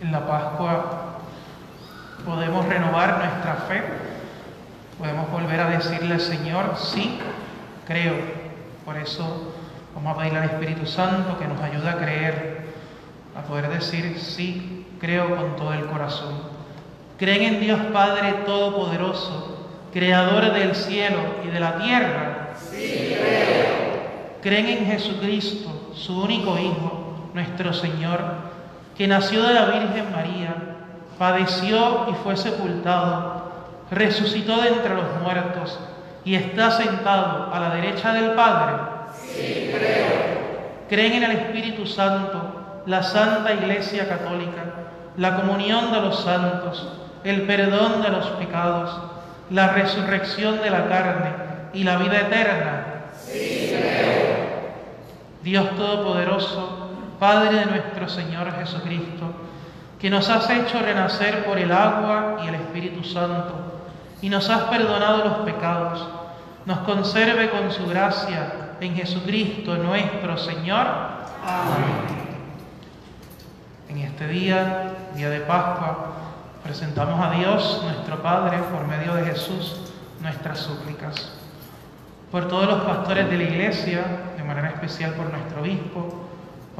En la Pascua podemos renovar nuestra fe, podemos volver a decirle al Señor, sí, creo. Por eso vamos a pedirle al Espíritu Santo que nos ayude a creer, a poder decir, sí, creo con todo el corazón. Creen en Dios Padre Todopoderoso, Creador del cielo y de la tierra. Sí, creo. Creen en Jesucristo, su único Hijo, nuestro Señor que nació de la Virgen María, padeció y fue sepultado, resucitó de entre los muertos y está sentado a la derecha del Padre? Sí, creo. ¿Creen en el Espíritu Santo, la Santa Iglesia Católica, la comunión de los santos, el perdón de los pecados, la resurrección de la carne y la vida eterna? Sí, creo. Dios Todopoderoso, Padre de nuestro Señor Jesucristo, que nos has hecho renacer por el agua y el Espíritu Santo, y nos has perdonado los pecados, nos conserve con su gracia en Jesucristo nuestro Señor. Amén. En este día, día de Pascua, presentamos a Dios, nuestro Padre, por medio de Jesús, nuestras súplicas. Por todos los pastores de la Iglesia, de manera especial por nuestro obispo,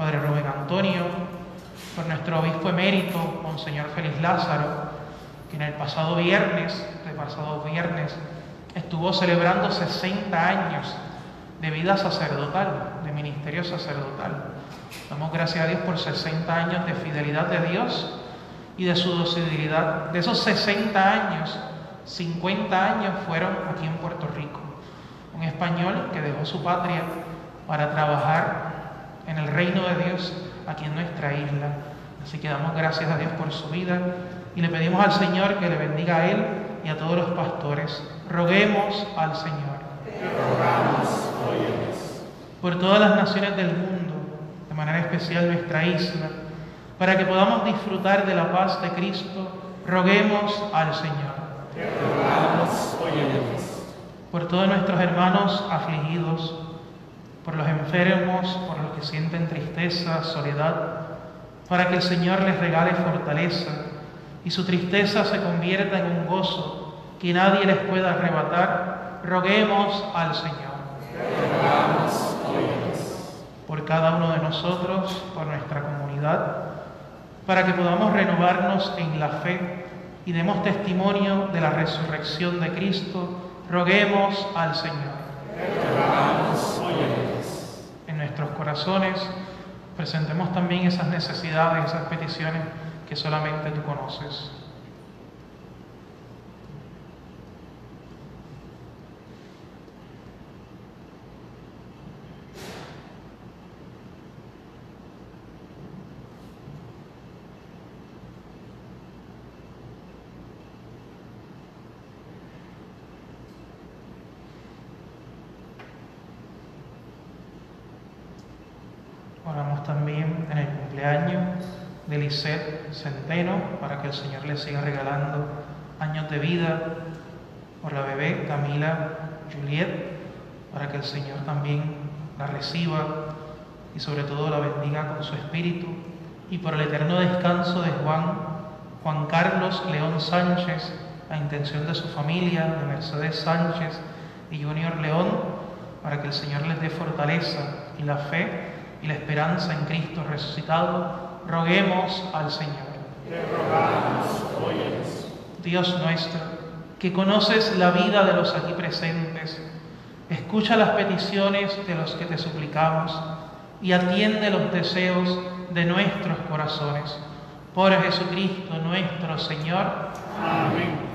Padre Rubén Antonio, por nuestro obispo emérito, Monseñor Félix Lázaro, que en el pasado viernes, el pasado viernes, estuvo celebrando 60 años de vida sacerdotal, de ministerio sacerdotal. Damos gracias a Dios por 60 años de fidelidad de Dios y de su docilidad. De esos 60 años, 50 años fueron aquí en Puerto Rico. Un español que dejó su patria para trabajar en el reino de Dios aquí en nuestra isla. Así que damos gracias a Dios por su vida y le pedimos al Señor que le bendiga a él y a todos los pastores. Roguemos al Señor. Por todas las naciones del mundo, de manera especial nuestra isla, para que podamos disfrutar de la paz de Cristo, roguemos al Señor. Por todos nuestros hermanos afligidos, por los enfermos, por los que sienten tristeza, soledad, para que el Señor les regale fortaleza y su tristeza se convierta en un gozo que nadie les pueda arrebatar, roguemos al Señor. Por cada uno de nosotros, por nuestra comunidad, para que podamos renovarnos en la fe y demos testimonio de la resurrección de Cristo, roguemos al Señor nuestros corazones, presentemos también esas necesidades, esas peticiones que solamente tú conoces. También en el cumpleaños de Lisette Centeno para que el Señor le siga regalando años de vida. Por la bebé Camila Juliet para que el Señor también la reciba y sobre todo la bendiga con su espíritu. Y por el eterno descanso de Juan, Juan Carlos León Sánchez, a intención de su familia, de Mercedes Sánchez y Junior León, para que el Señor les dé fortaleza y la fe y la esperanza en Cristo resucitado, roguemos al Señor. Te rogamos, Dios nuestro, que conoces la vida de los aquí presentes, escucha las peticiones de los que te suplicamos y atiende los deseos de nuestros corazones. Por Jesucristo nuestro Señor. Amén.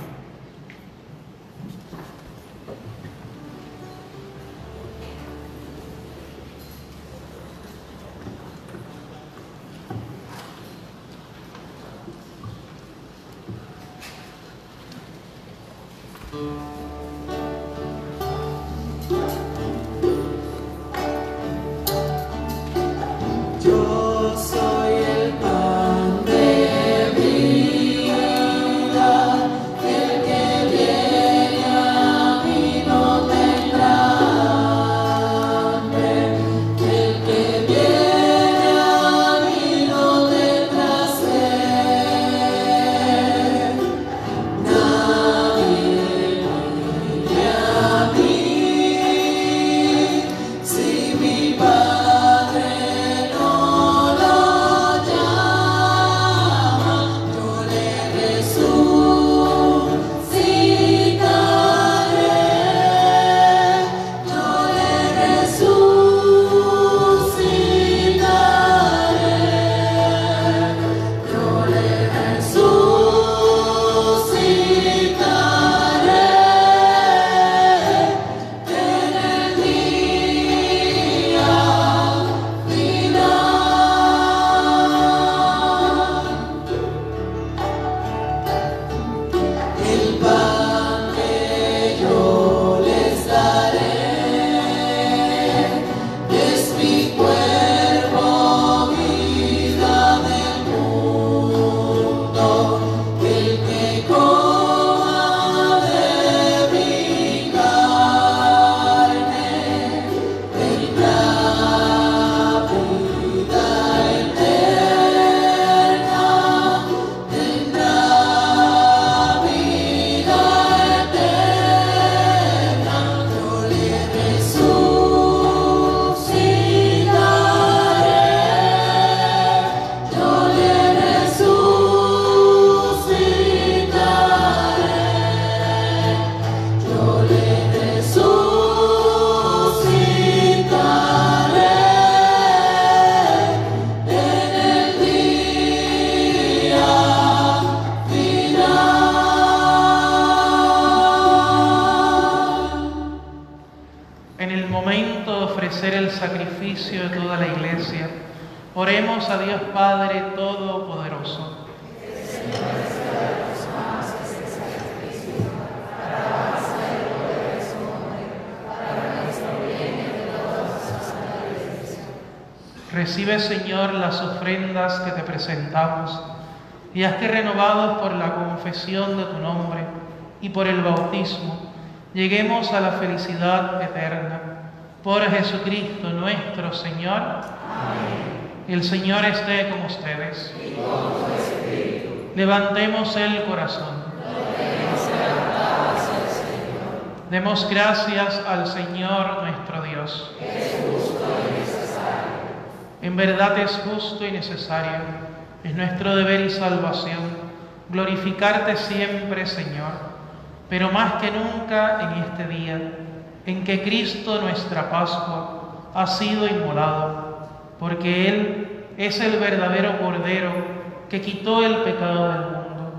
Ofrecer el sacrificio de toda la iglesia, oremos a Dios Padre Todopoderoso. Recibe, Señor, las ofrendas que te presentamos y haz que renovados por la confesión de tu nombre y por el bautismo, lleguemos a la felicidad eterna. Por Jesucristo nuestro Señor. El Señor esté con ustedes. Levantemos el corazón. Demos gracias al Señor nuestro Dios. En verdad es justo y necesario, es nuestro deber y salvación, glorificarte siempre, Señor, pero más que nunca en este día, en que Cristo nuestra Pascua ha sido inmolado, porque Él es el verdadero Cordero que quitó el pecado del mundo,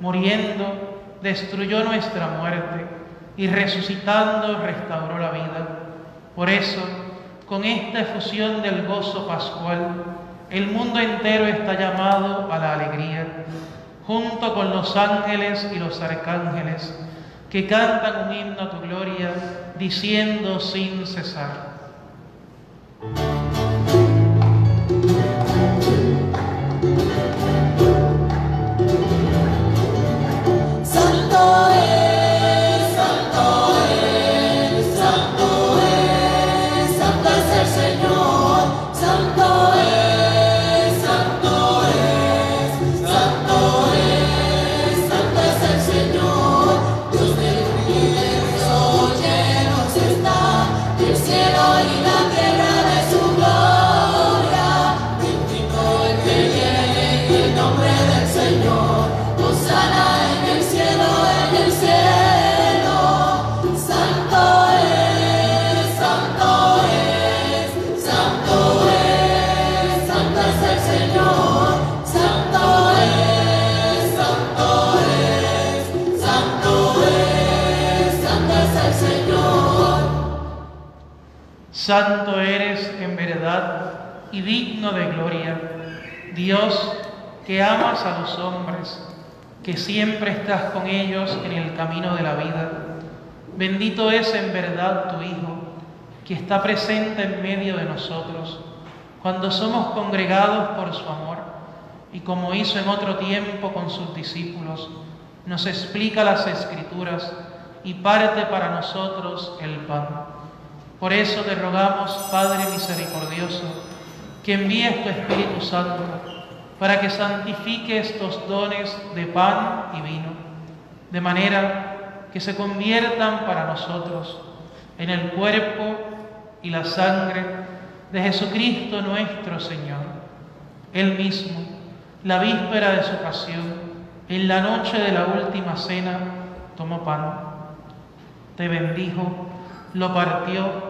muriendo, destruyó nuestra muerte y resucitando restauró la vida. Por eso, con esta efusión del gozo pascual, el mundo entero está llamado a la alegría, junto con los ángeles y los arcángeles, que cantan un himno a tu gloria, diciendo sin cesar. Santo eres en verdad y digno de gloria, Dios que amas a los hombres, que siempre estás con ellos en el camino de la vida. Bendito es en verdad tu Hijo, que está presente en medio de nosotros, cuando somos congregados por su amor, y como hizo en otro tiempo con sus discípulos, nos explica las escrituras y parte para nosotros el pan. Por eso te rogamos, Padre misericordioso, que envíes tu Espíritu Santo para que santifique estos dones de pan y vino, de manera que se conviertan para nosotros en el cuerpo y la sangre de Jesucristo nuestro Señor. Él mismo, la víspera de su pasión, en la noche de la última cena, tomó pan, te bendijo, lo partió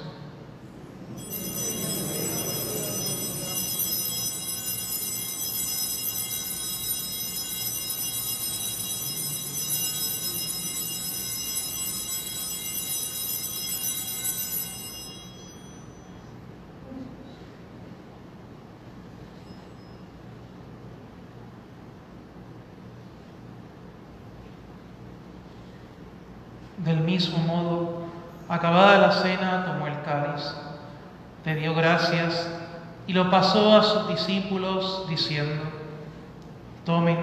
Gracias y lo pasó a sus discípulos diciendo, tomen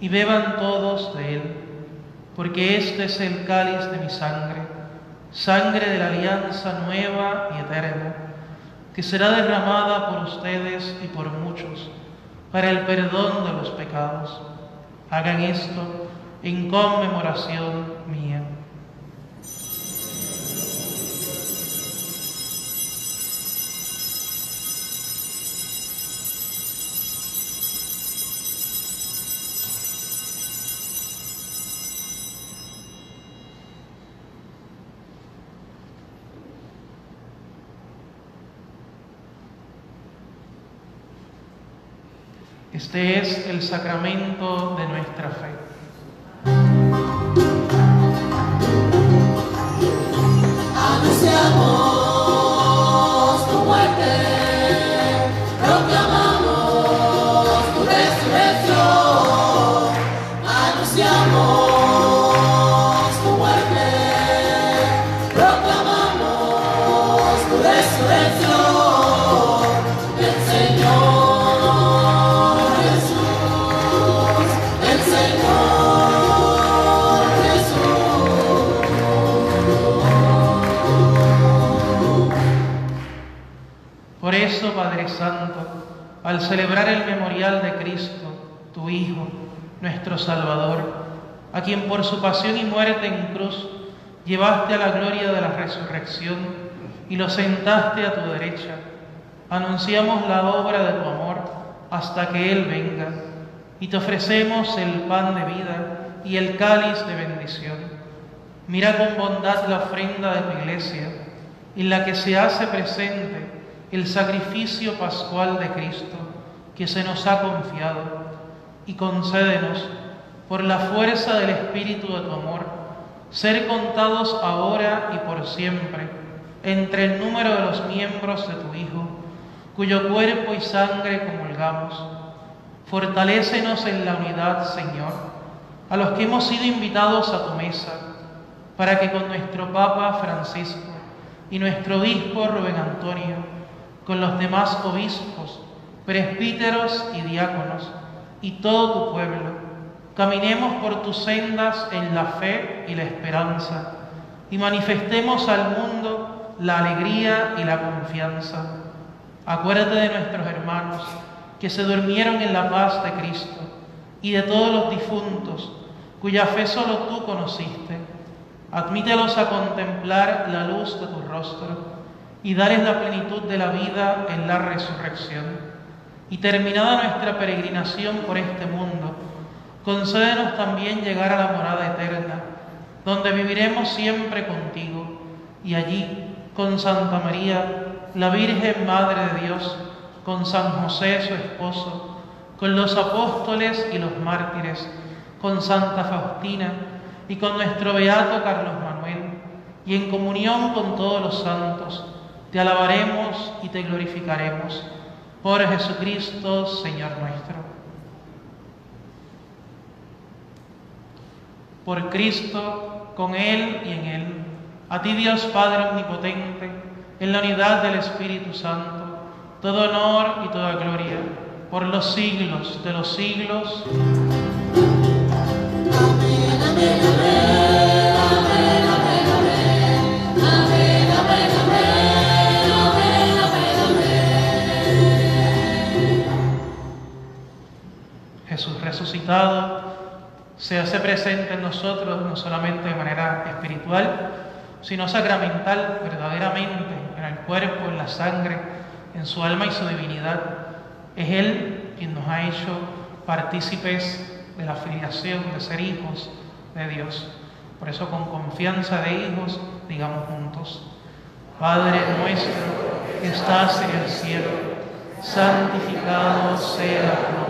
y beban todos de él, porque este es el cáliz de mi sangre, sangre de la alianza nueva y eterna, que será derramada por ustedes y por muchos para el perdón de los pecados. Hagan esto en conmemoración Este es el sacramento de nuestra fe. Celebrar el memorial de Cristo, tu Hijo, nuestro Salvador, a quien por su pasión y muerte en cruz llevaste a la gloria de la resurrección y lo sentaste a tu derecha, anunciamos la obra de tu amor hasta que Él venga y te ofrecemos el pan de vida y el cáliz de bendición. Mira con bondad la ofrenda de tu iglesia, en la que se hace presente el sacrificio pascual de Cristo que se nos ha confiado, y concédenos, por la fuerza del Espíritu de tu amor, ser contados ahora y por siempre entre el número de los miembros de tu Hijo, cuyo cuerpo y sangre comulgamos. Fortalécenos en la unidad, Señor, a los que hemos sido invitados a tu mesa, para que con nuestro Papa Francisco y nuestro obispo Rubén Antonio, con los demás obispos, presbíteros y diáconos, y todo tu pueblo, caminemos por tus sendas en la fe y la esperanza, y manifestemos al mundo la alegría y la confianza. Acuérdate de nuestros hermanos que se durmieron en la paz de Cristo, y de todos los difuntos, cuya fe solo tú conociste. Admítelos a contemplar la luz de tu rostro y darles la plenitud de la vida en la resurrección. Y terminada nuestra peregrinación por este mundo, concédenos también llegar a la morada eterna, donde viviremos siempre contigo, y allí, con Santa María, la Virgen Madre de Dios, con San José su esposo, con los apóstoles y los mártires, con Santa Faustina y con nuestro beato Carlos Manuel, y en comunión con todos los santos, te alabaremos y te glorificaremos. Por Jesucristo, Señor nuestro. Por Cristo, con Él y en Él, a ti Dios Padre Omnipotente, en la unidad del Espíritu Santo, todo honor y toda gloria, por los siglos de los siglos. Jesús resucitado se hace presente en nosotros no solamente de manera espiritual, sino sacramental, verdaderamente, en el cuerpo, en la sangre, en su alma y su divinidad. Es Él quien nos ha hecho partícipes de la filiación, de ser hijos de Dios. Por eso con confianza de hijos, digamos juntos, Padre nuestro que estás en el cielo, santificado sea tu nombre.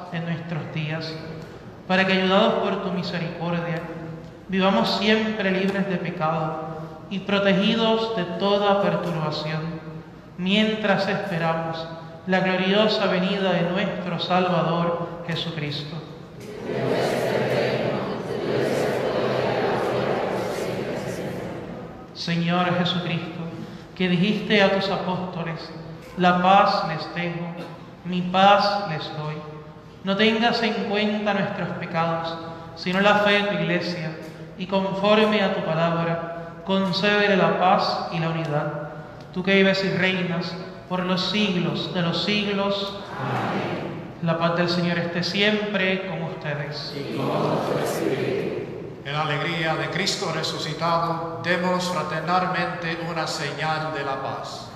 en nuestros días, para que ayudados por tu misericordia, vivamos siempre libres de pecado y protegidos de toda perturbación, mientras esperamos la gloriosa venida de nuestro Salvador Jesucristo. Señor Jesucristo, que dijiste a tus apóstoles, la paz les dejo, mi paz les doy. No tengas en cuenta nuestros pecados, sino la fe de tu iglesia, y conforme a tu palabra, concédele la paz y la unidad. Tú que vives y reinas por los siglos de los siglos. La paz del Señor esté siempre con ustedes. En la alegría de Cristo resucitado, demos fraternalmente una señal de la paz.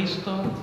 Cristo.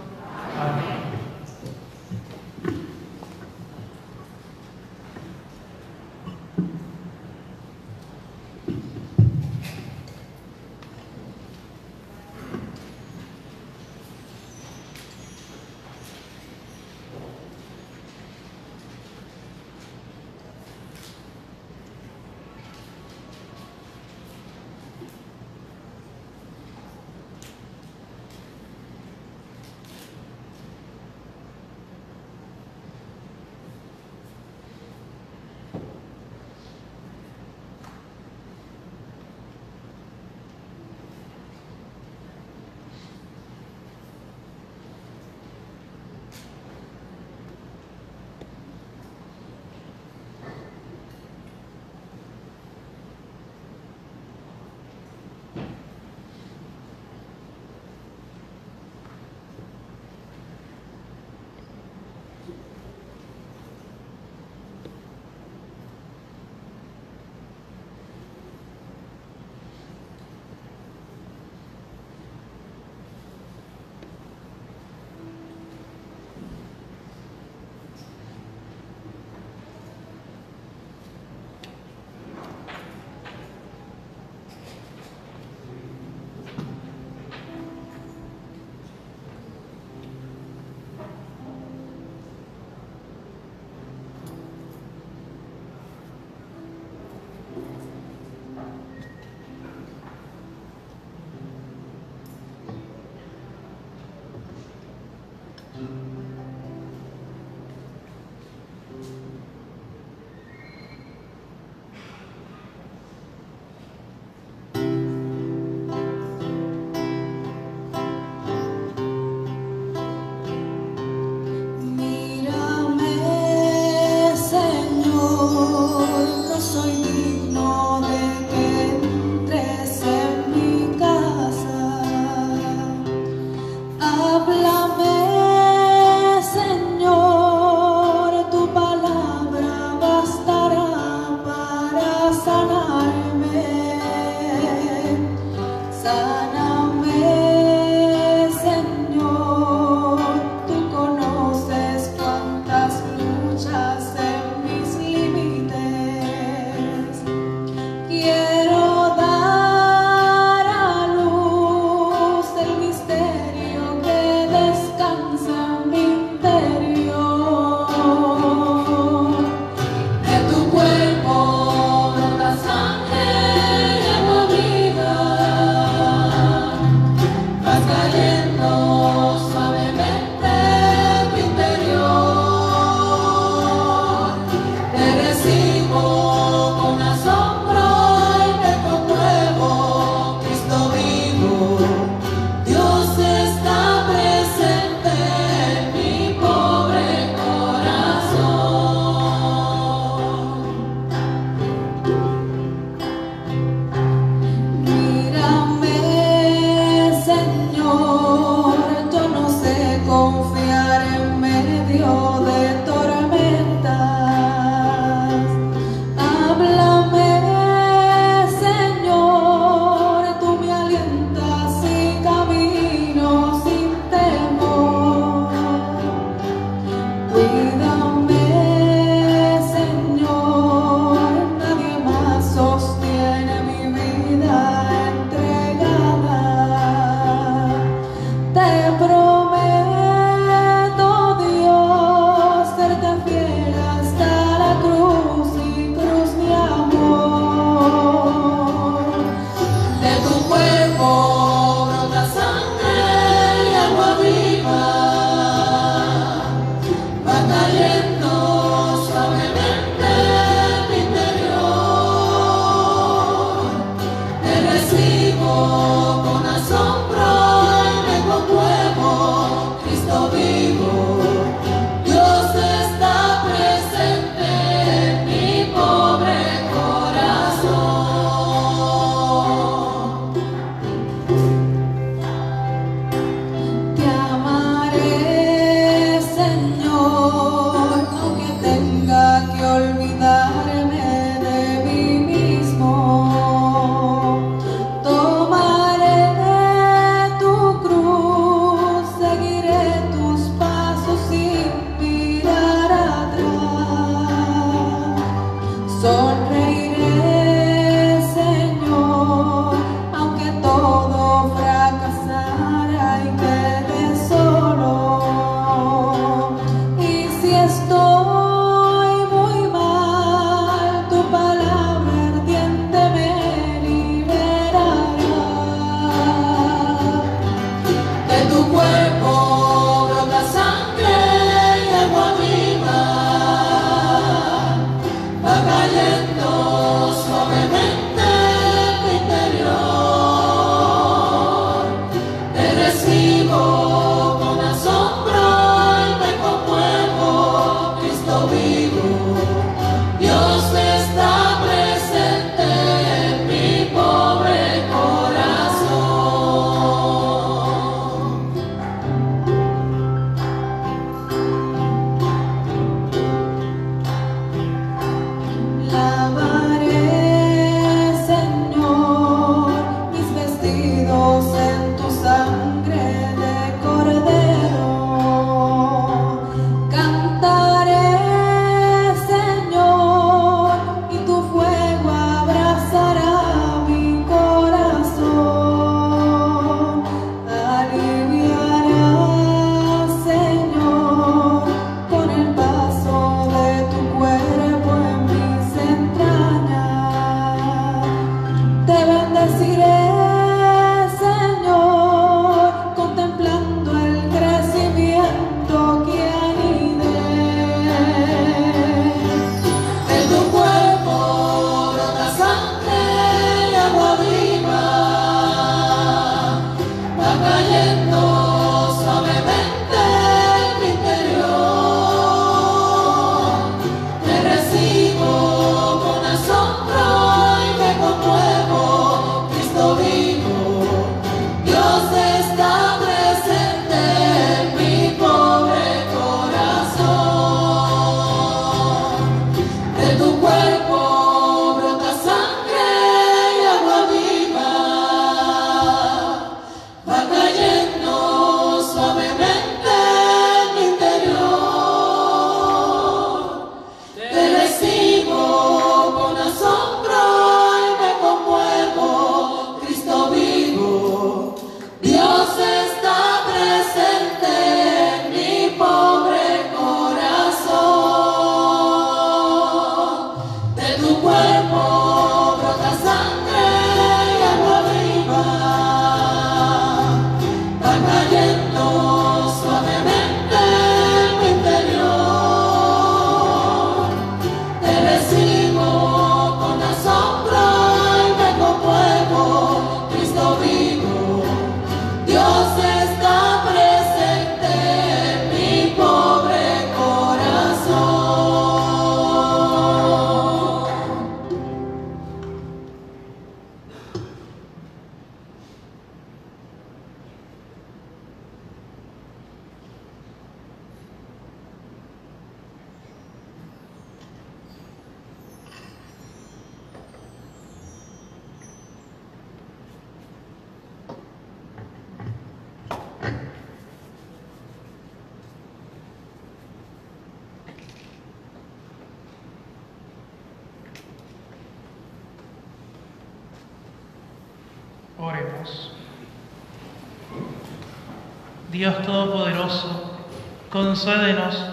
Concédenos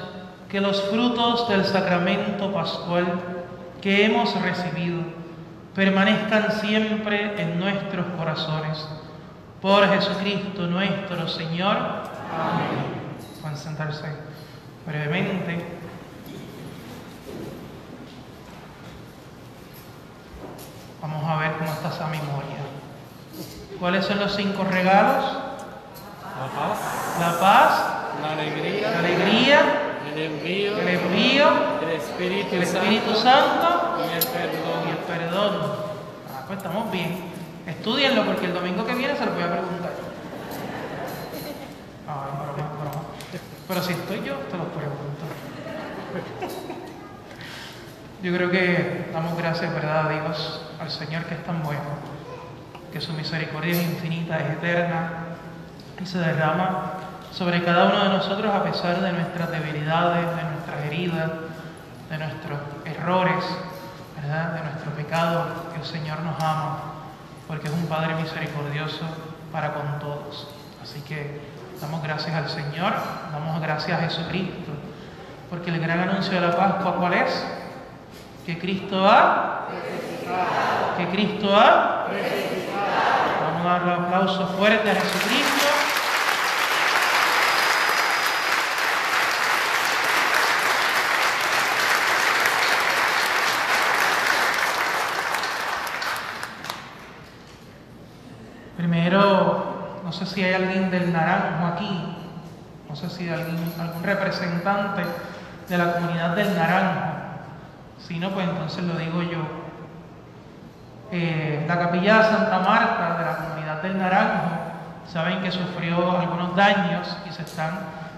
que los frutos del sacramento pascual que hemos recibido permanezcan siempre en nuestros corazones. Por Jesucristo nuestro Señor. Amén. Pueden sentarse brevemente. Vamos a ver cómo está esa memoria. ¿Cuáles son los cinco regalos? La paz, La paz, la la alegría, alegría, el envío, el envío, el Espíritu, el Espíritu Santo Santo y el y perdón. el perdón. Ah, pues estamos bien. Estudienlo porque el domingo que viene se lo voy a preguntar. Ay, broma, broma. Pero si estoy yo, te lo pregunto. Yo creo que damos gracias, ¿verdad, a Dios, al Señor que es tan bueno, que su misericordia es infinita, es eterna y se derrama sobre cada uno de nosotros a pesar de nuestras debilidades, de nuestras heridas, de nuestros errores, ¿verdad? de nuestro pecado, que el Señor nos ama, porque es un Padre misericordioso para con todos. Así que damos gracias al Señor, damos gracias a Jesucristo, porque el gran anuncio de la Pascua, ¿cuál es? Que Cristo ha, que Cristo ha, vamos a dar un aplauso fuerte a Jesucristo. Primero, no sé si hay alguien del Naranjo aquí, no sé si algún representante de la comunidad del Naranjo. Si no, pues entonces lo digo yo. Eh, la capilla de Santa Marta de la comunidad del Naranjo, saben que sufrió algunos daños y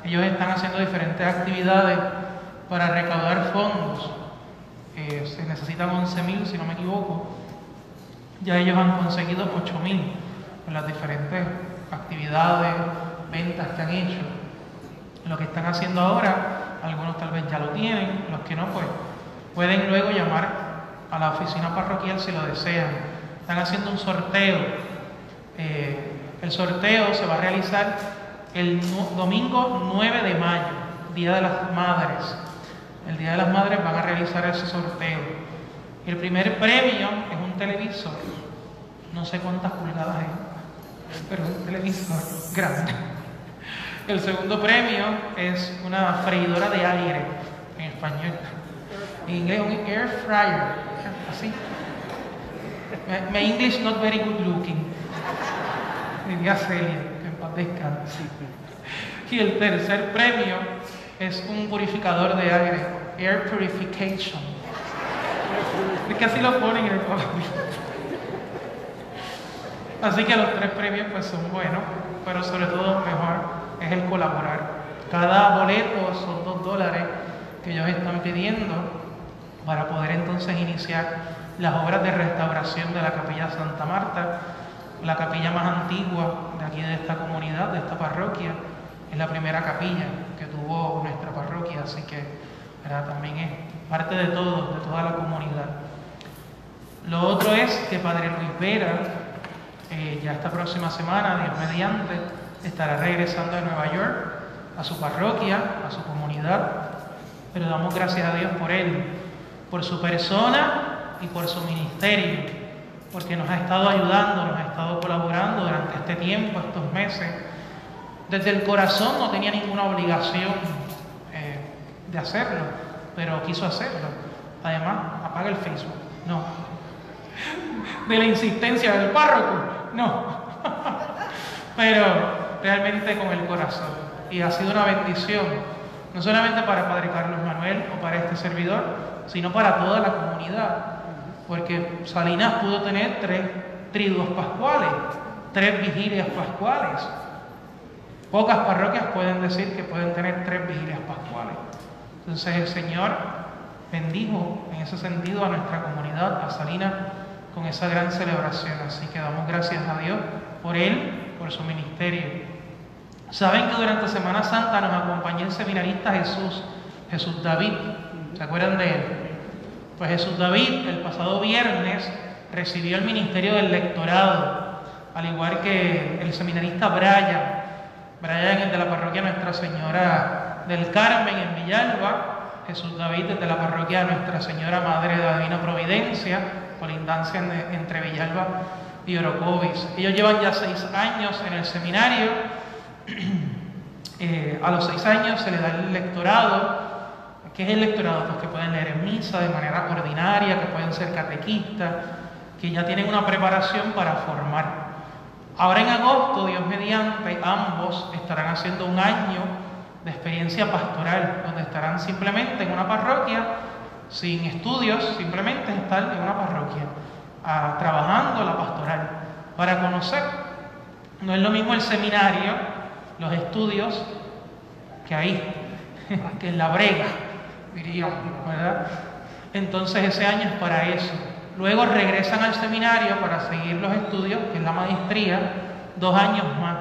ellos están haciendo diferentes actividades para recaudar fondos. Eh, se necesitan 11.000, si no me equivoco. Ya ellos han conseguido 8.000 con las diferentes actividades, ventas que han hecho. Lo que están haciendo ahora, algunos tal vez ya lo tienen, los que no, pues pueden luego llamar a la oficina parroquial si lo desean. Están haciendo un sorteo. Eh, el sorteo se va a realizar el domingo 9 de mayo, Día de las Madres. El Día de las Madres van a realizar ese sorteo. El primer premio es un televisor, no sé cuántas pulgadas es, pero un televisor grande. El segundo premio es una freidora de aire, en español. En inglés, un air fryer, así. My English not very good looking. Diría Celia, que en. Y el tercer premio es un purificador de aire, air purification. Es que así lo ponen en el. Así que los tres premios pues son buenos, pero sobre todo mejor es el colaborar. Cada boleto son dos dólares que ellos están pidiendo para poder entonces iniciar las obras de restauración de la capilla Santa Marta, la capilla más antigua de aquí de esta comunidad, de esta parroquia. Es la primera capilla que tuvo nuestra parroquia, así que también es parte de todo, de toda la comunidad. Lo otro es que Padre Luis Vera, eh, ya esta próxima semana, Dios mediante, estará regresando de Nueva York a su parroquia, a su comunidad, pero damos gracias a Dios por él, por su persona y por su ministerio, porque nos ha estado ayudando, nos ha estado colaborando durante este tiempo, estos meses. Desde el corazón no tenía ninguna obligación eh, de hacerlo, pero quiso hacerlo. Además, apaga el Facebook. No. De la insistencia del párroco. No. pero realmente con el corazón. Y ha sido una bendición, no solamente para Padre Carlos Manuel o para este servidor, sino para toda la comunidad. Porque Salinas pudo tener tres triduos pascuales, tres vigilias pascuales. Pocas parroquias pueden decir que pueden tener tres vigilias pascuales. Entonces el Señor bendijo en ese sentido a nuestra comunidad, a Salinas, con esa gran celebración. Así que damos gracias a Dios por él, por su ministerio. Saben que durante Semana Santa nos acompañó el seminarista Jesús, Jesús David. ¿Se acuerdan de él? Pues Jesús David el pasado viernes recibió el ministerio del lectorado, al igual que el seminarista Brian. Brian es de la parroquia Nuestra Señora del Carmen en Villalba. Jesús David desde la parroquia Nuestra Señora Madre de la Divina Providencia, colindancia entre Villalba y Orocovis. Ellos llevan ya seis años en el seminario <clears throat> Eh, a los seis años se le da el lectorado. ¿Qué es el lectorado? Pues que pueden leer en misa de manera ordinaria, que pueden ser catequistas, que ya tienen una preparación para formar. Ahora en agosto, Dios mediante, ambos estarán haciendo un año de experiencia pastoral, donde estarán simplemente en una parroquia, sin estudios, simplemente estar en una parroquia, ah, trabajando la pastoral, para conocer. No es lo mismo el seminario los estudios que hay, <laughs> que en la brega, diríamos, ¿verdad? Entonces ese año es para eso. Luego regresan al seminario para seguir los estudios, que es la maestría, dos años más.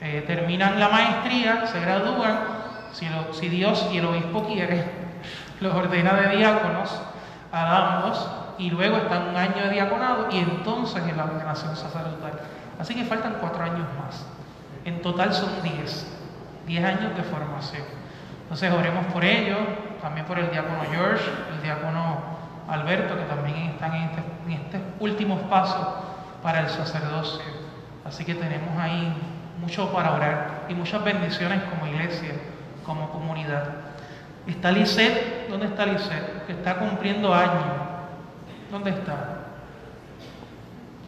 Eh, terminan la maestría, se gradúan, si, si Dios y el obispo quiere, los ordena de diáconos, a ambos y luego están un año de diaconado y entonces en la ordenación sacerdotal. Así que faltan cuatro años más. En total son diez, diez años de formación. Entonces oremos por ellos, también por el diácono George, el diácono Alberto, que también están en, este- en estos últimos pasos para el sacerdocio. Así que tenemos ahí mucho para orar y muchas bendiciones como iglesia, como comunidad. Está Lisette, ¿dónde está Lisette? Que está cumpliendo años. ¿Dónde está?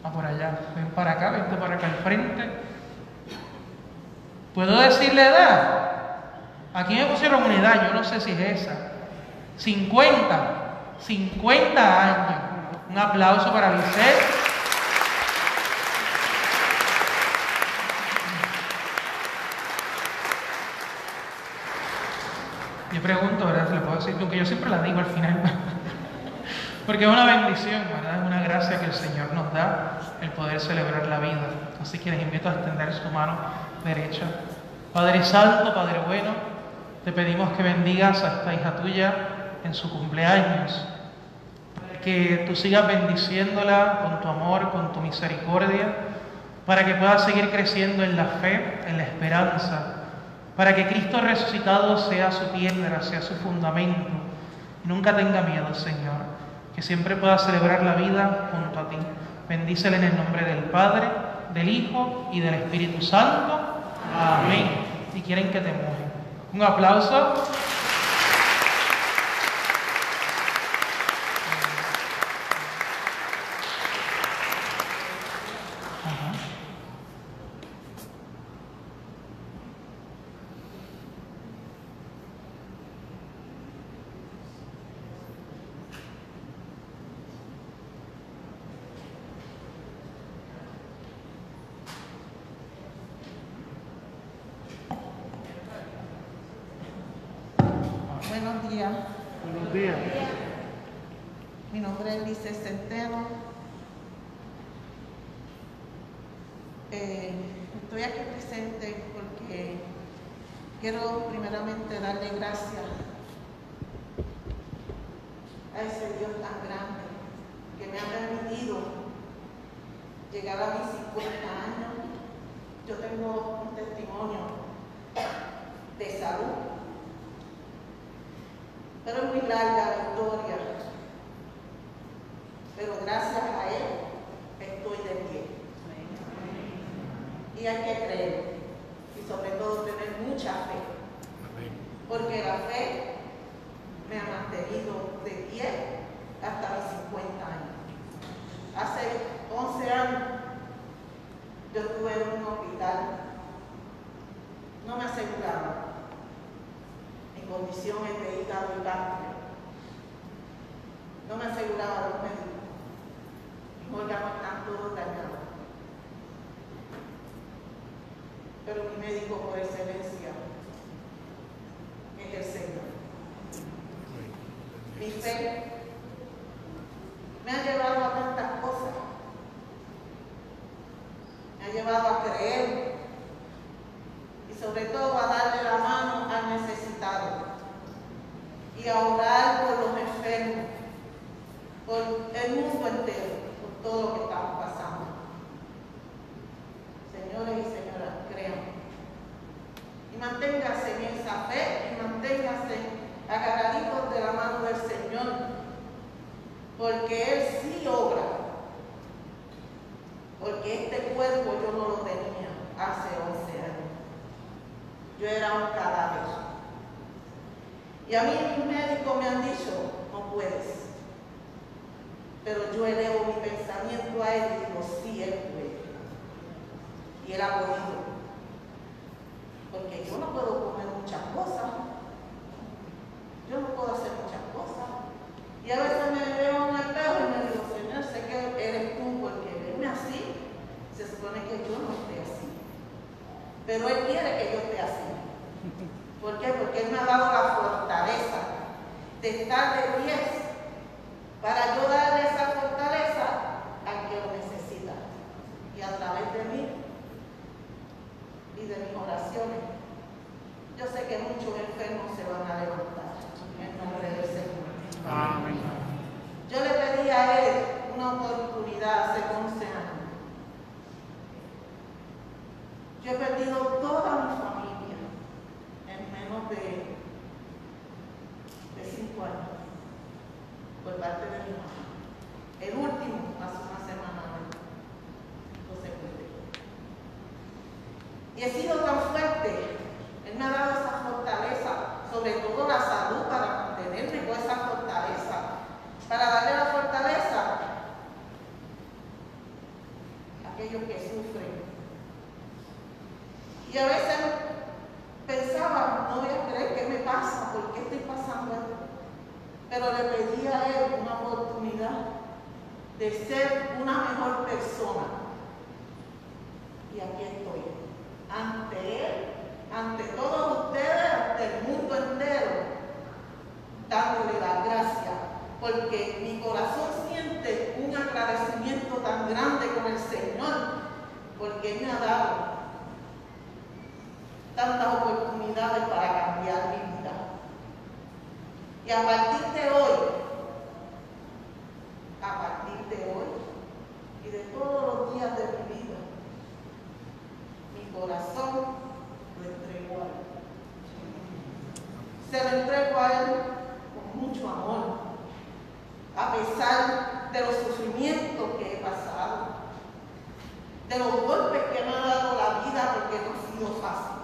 Ah, por allá. Ven para acá, vente para acá al frente. ¿Puedo decirle edad? Aquí me pusieron una edad, yo no sé si es esa. 50. 50 años. Un aplauso para Lisette. Yo pregunto, ¿verdad? Le puedo decir, aunque yo siempre la digo al final. <laughs> Porque es una bendición, ¿verdad? Es una gracia que el Señor nos da el poder celebrar la vida. Así que les invito a extender su mano derecha. Padre Santo, Padre bueno, te pedimos que bendigas a esta hija tuya en su cumpleaños. Que tú sigas bendiciéndola con tu amor, con tu misericordia, para que pueda seguir creciendo en la fe, en la esperanza, para que Cristo resucitado sea su piedra, sea su fundamento. Nunca tenga miedo, Señor, que siempre pueda celebrar la vida junto a ti. Bendícele en el nombre del Padre, del Hijo y del Espíritu Santo. Amén. Si quieren que te mojen. Un aplauso. Ajá. Buenos días. Buenos días. Mi nombre es Lice Centeno. Eh, estoy aquí presente porque quiero primeramente darle gracias a ese Dios tan grande que me ha permitido llegar a mis 50 años. Yo tengo un testimonio de salud pero es muy larga la historia. Pero gracias a Él estoy de pie. Y hay que creer. Sobre todo tener mucha fe. Porque la fe me ha mantenido de pie hasta mis 50 años. Hace 11 años yo estuve en un hospital. No me aseguraba en condiciones de hígado y páncreas. No me aseguraba los médicos. Mis órganos están todos dañados. Pero mi médico por excelencia es el Señor. Mi fe me ha llevado a tantas cosas. Me ha llevado a creer y sobre todo a darle la mano al necesitado y a orar por los enfermos, por el mundo entero, por todo lo que estamos pasando. Señores y. Y manténgase en esa fe y manténgase agarraditos de la mano del Señor, porque Él sí obra. Porque este cuerpo yo no lo tenía hace 11 años. Yo era un cadáver. Y a mí mis médicos me han dicho, no puedes. Pero yo elevo mi pensamiento a él y digo, sí, él puede. Y él ha podido. Porque yo no puedo comer muchas cosas. Yo no puedo hacer muchas cosas. Y a veces me veo en un espejo y me digo, Señor, sé que eres tú, porque verme así, se supone que yo no esté así. Pero Él quiere que yo esté así. ¿Por qué? Porque Él me ha dado la fortaleza de estar de pies para yo darle esa fortaleza al que lo necesita. Y a través de mí y de mis oraciones, yo sé que muchos enfermos se van a levantar en nombre del Señor. Amén. Yo le pedí a él una oportunidad hace 11 años. Yo he perdido toda mi familia en menos de, de 5 años por parte de mi mamá. El último, a su Y he sido tan fuerte. Él me ha dado esa fortaleza, sobre todo la salud para mantenerme con esa fortaleza. Para darle la fortaleza a aquellos que sufren. Y a veces pensaba, no voy a creer qué me pasa, por qué estoy pasando esto. Pero le pedí a él una oportunidad de ser una mejor persona. Y aquí estoy ante él, ante todos ustedes, ante el mundo entero, dándole las gracias, porque mi corazón siente un agradecimiento tan grande con el Señor, porque Él me ha dado tantas oportunidades para cambiar mi vida. Y a partir de hoy, a partir de hoy y de todos los días de mi corazón lo entrego a Él. Se lo entrego a Él con mucho amor, a pesar de los sufrimientos que he pasado, de los golpes que me ha dado la vida porque no ha sido fácil.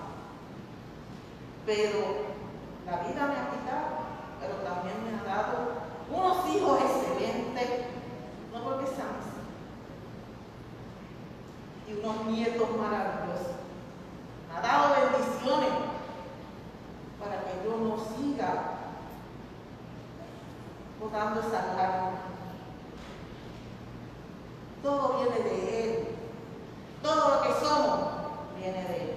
Pero la vida me ha quitado, pero también me ha dado unos hijos excelentes, no porque sean hijos, y unos nietos maravillosos. Ha dado bendiciones para que yo no siga botando esas lágrimas. Todo viene de Él. Todo lo que somos viene de Él.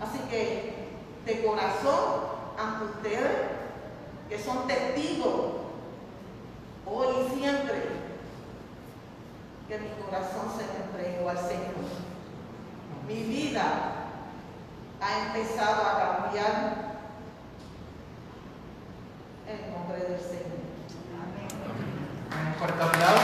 Así que de corazón ante ustedes, que son testigos hoy y siempre, que mi corazón se entregó al Señor. Mi vida ha empezado a cambiar en nombre del Señor. Un fuerte aplauso.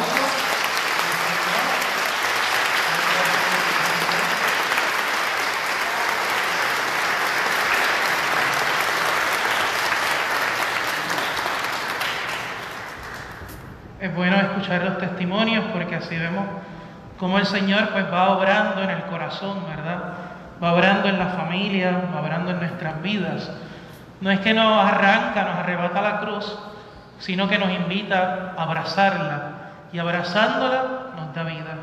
Es bueno escuchar los testimonios porque así vemos cómo el Señor pues va obrando en el corazón, ¿verdad? Va obrando en la familia, va obrando en nuestras vidas. No es que nos arranca, nos arrebata la cruz, sino que nos invita a abrazarla y abrazándola nos da vida.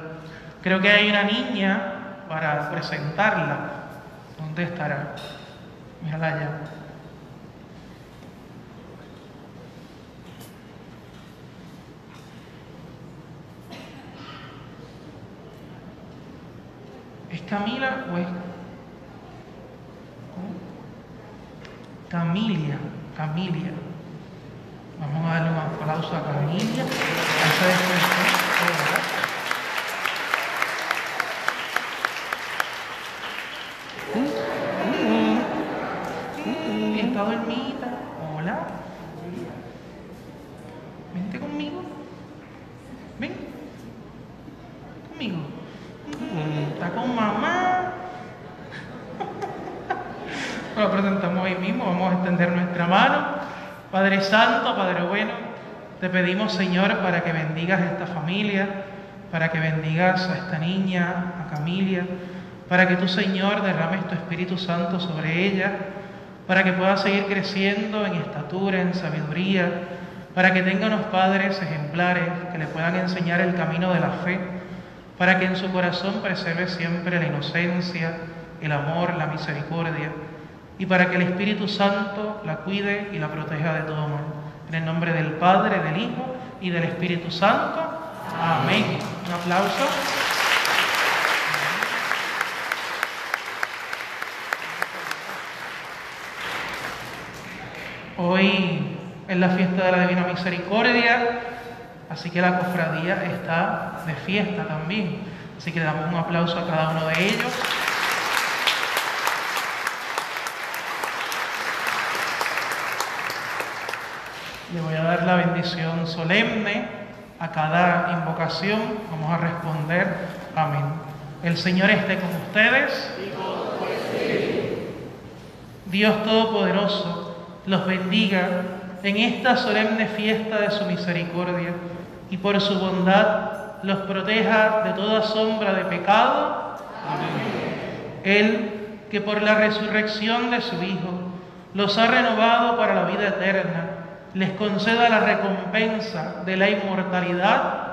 Creo que hay una niña para presentarla. ¿Dónde estará? Mírala allá. ¿Es Camila o es. Camilia? Camilia. Vamos a darle un aplauso a Camilia. Esa. Y está dormida. Hola. Vente conmigo. Ven. Conmigo. Mm, Está con mamá. Lo presentamos ahí mismo. Vamos a extender nuestra mano. Padre Santo, Padre bueno, te pedimos, Señor, para que bendigas a esta familia, para que bendigas a esta niña, a Camilia, para que tú, Señor, derrames tu Espíritu Santo sobre ella, para que pueda seguir creciendo en estatura, en sabiduría, para que tenga unos padres ejemplares que le puedan enseñar el camino de la fe, para que en su corazón preserve siempre la inocencia, el amor, la misericordia, y para que el Espíritu Santo la cuide y la proteja de todo mal. En el nombre del Padre, del Hijo y del Espíritu Santo. Amén. Un aplauso. Hoy es la fiesta de la Divina Misericordia, así que la cofradía está de fiesta también. Así que damos un aplauso a cada uno de ellos. Le voy a dar la bendición solemne a cada invocación. Vamos a responder. Amén. El Señor esté con ustedes. Dios Todopoderoso los bendiga en esta solemne fiesta de su misericordia y por su bondad los proteja de toda sombra de pecado. Él que por la resurrección de su Hijo los ha renovado para la vida eterna, les conceda la recompensa de la inmortalidad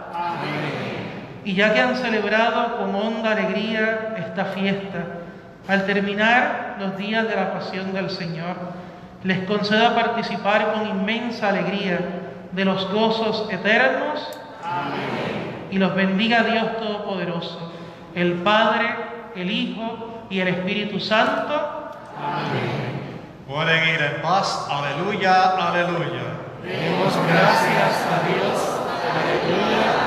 Y ya que han celebrado con honda alegría esta fiesta, al terminar los días de la pasión del Señor, les conceda participar con inmensa alegría de los gozos eternos. Y los bendiga Dios Todopoderoso, el Padre, el Hijo y el Espíritu Santo. Pueden ir en paz. Aleluya, aleluya. Demos gracias a Dios. Aleluya.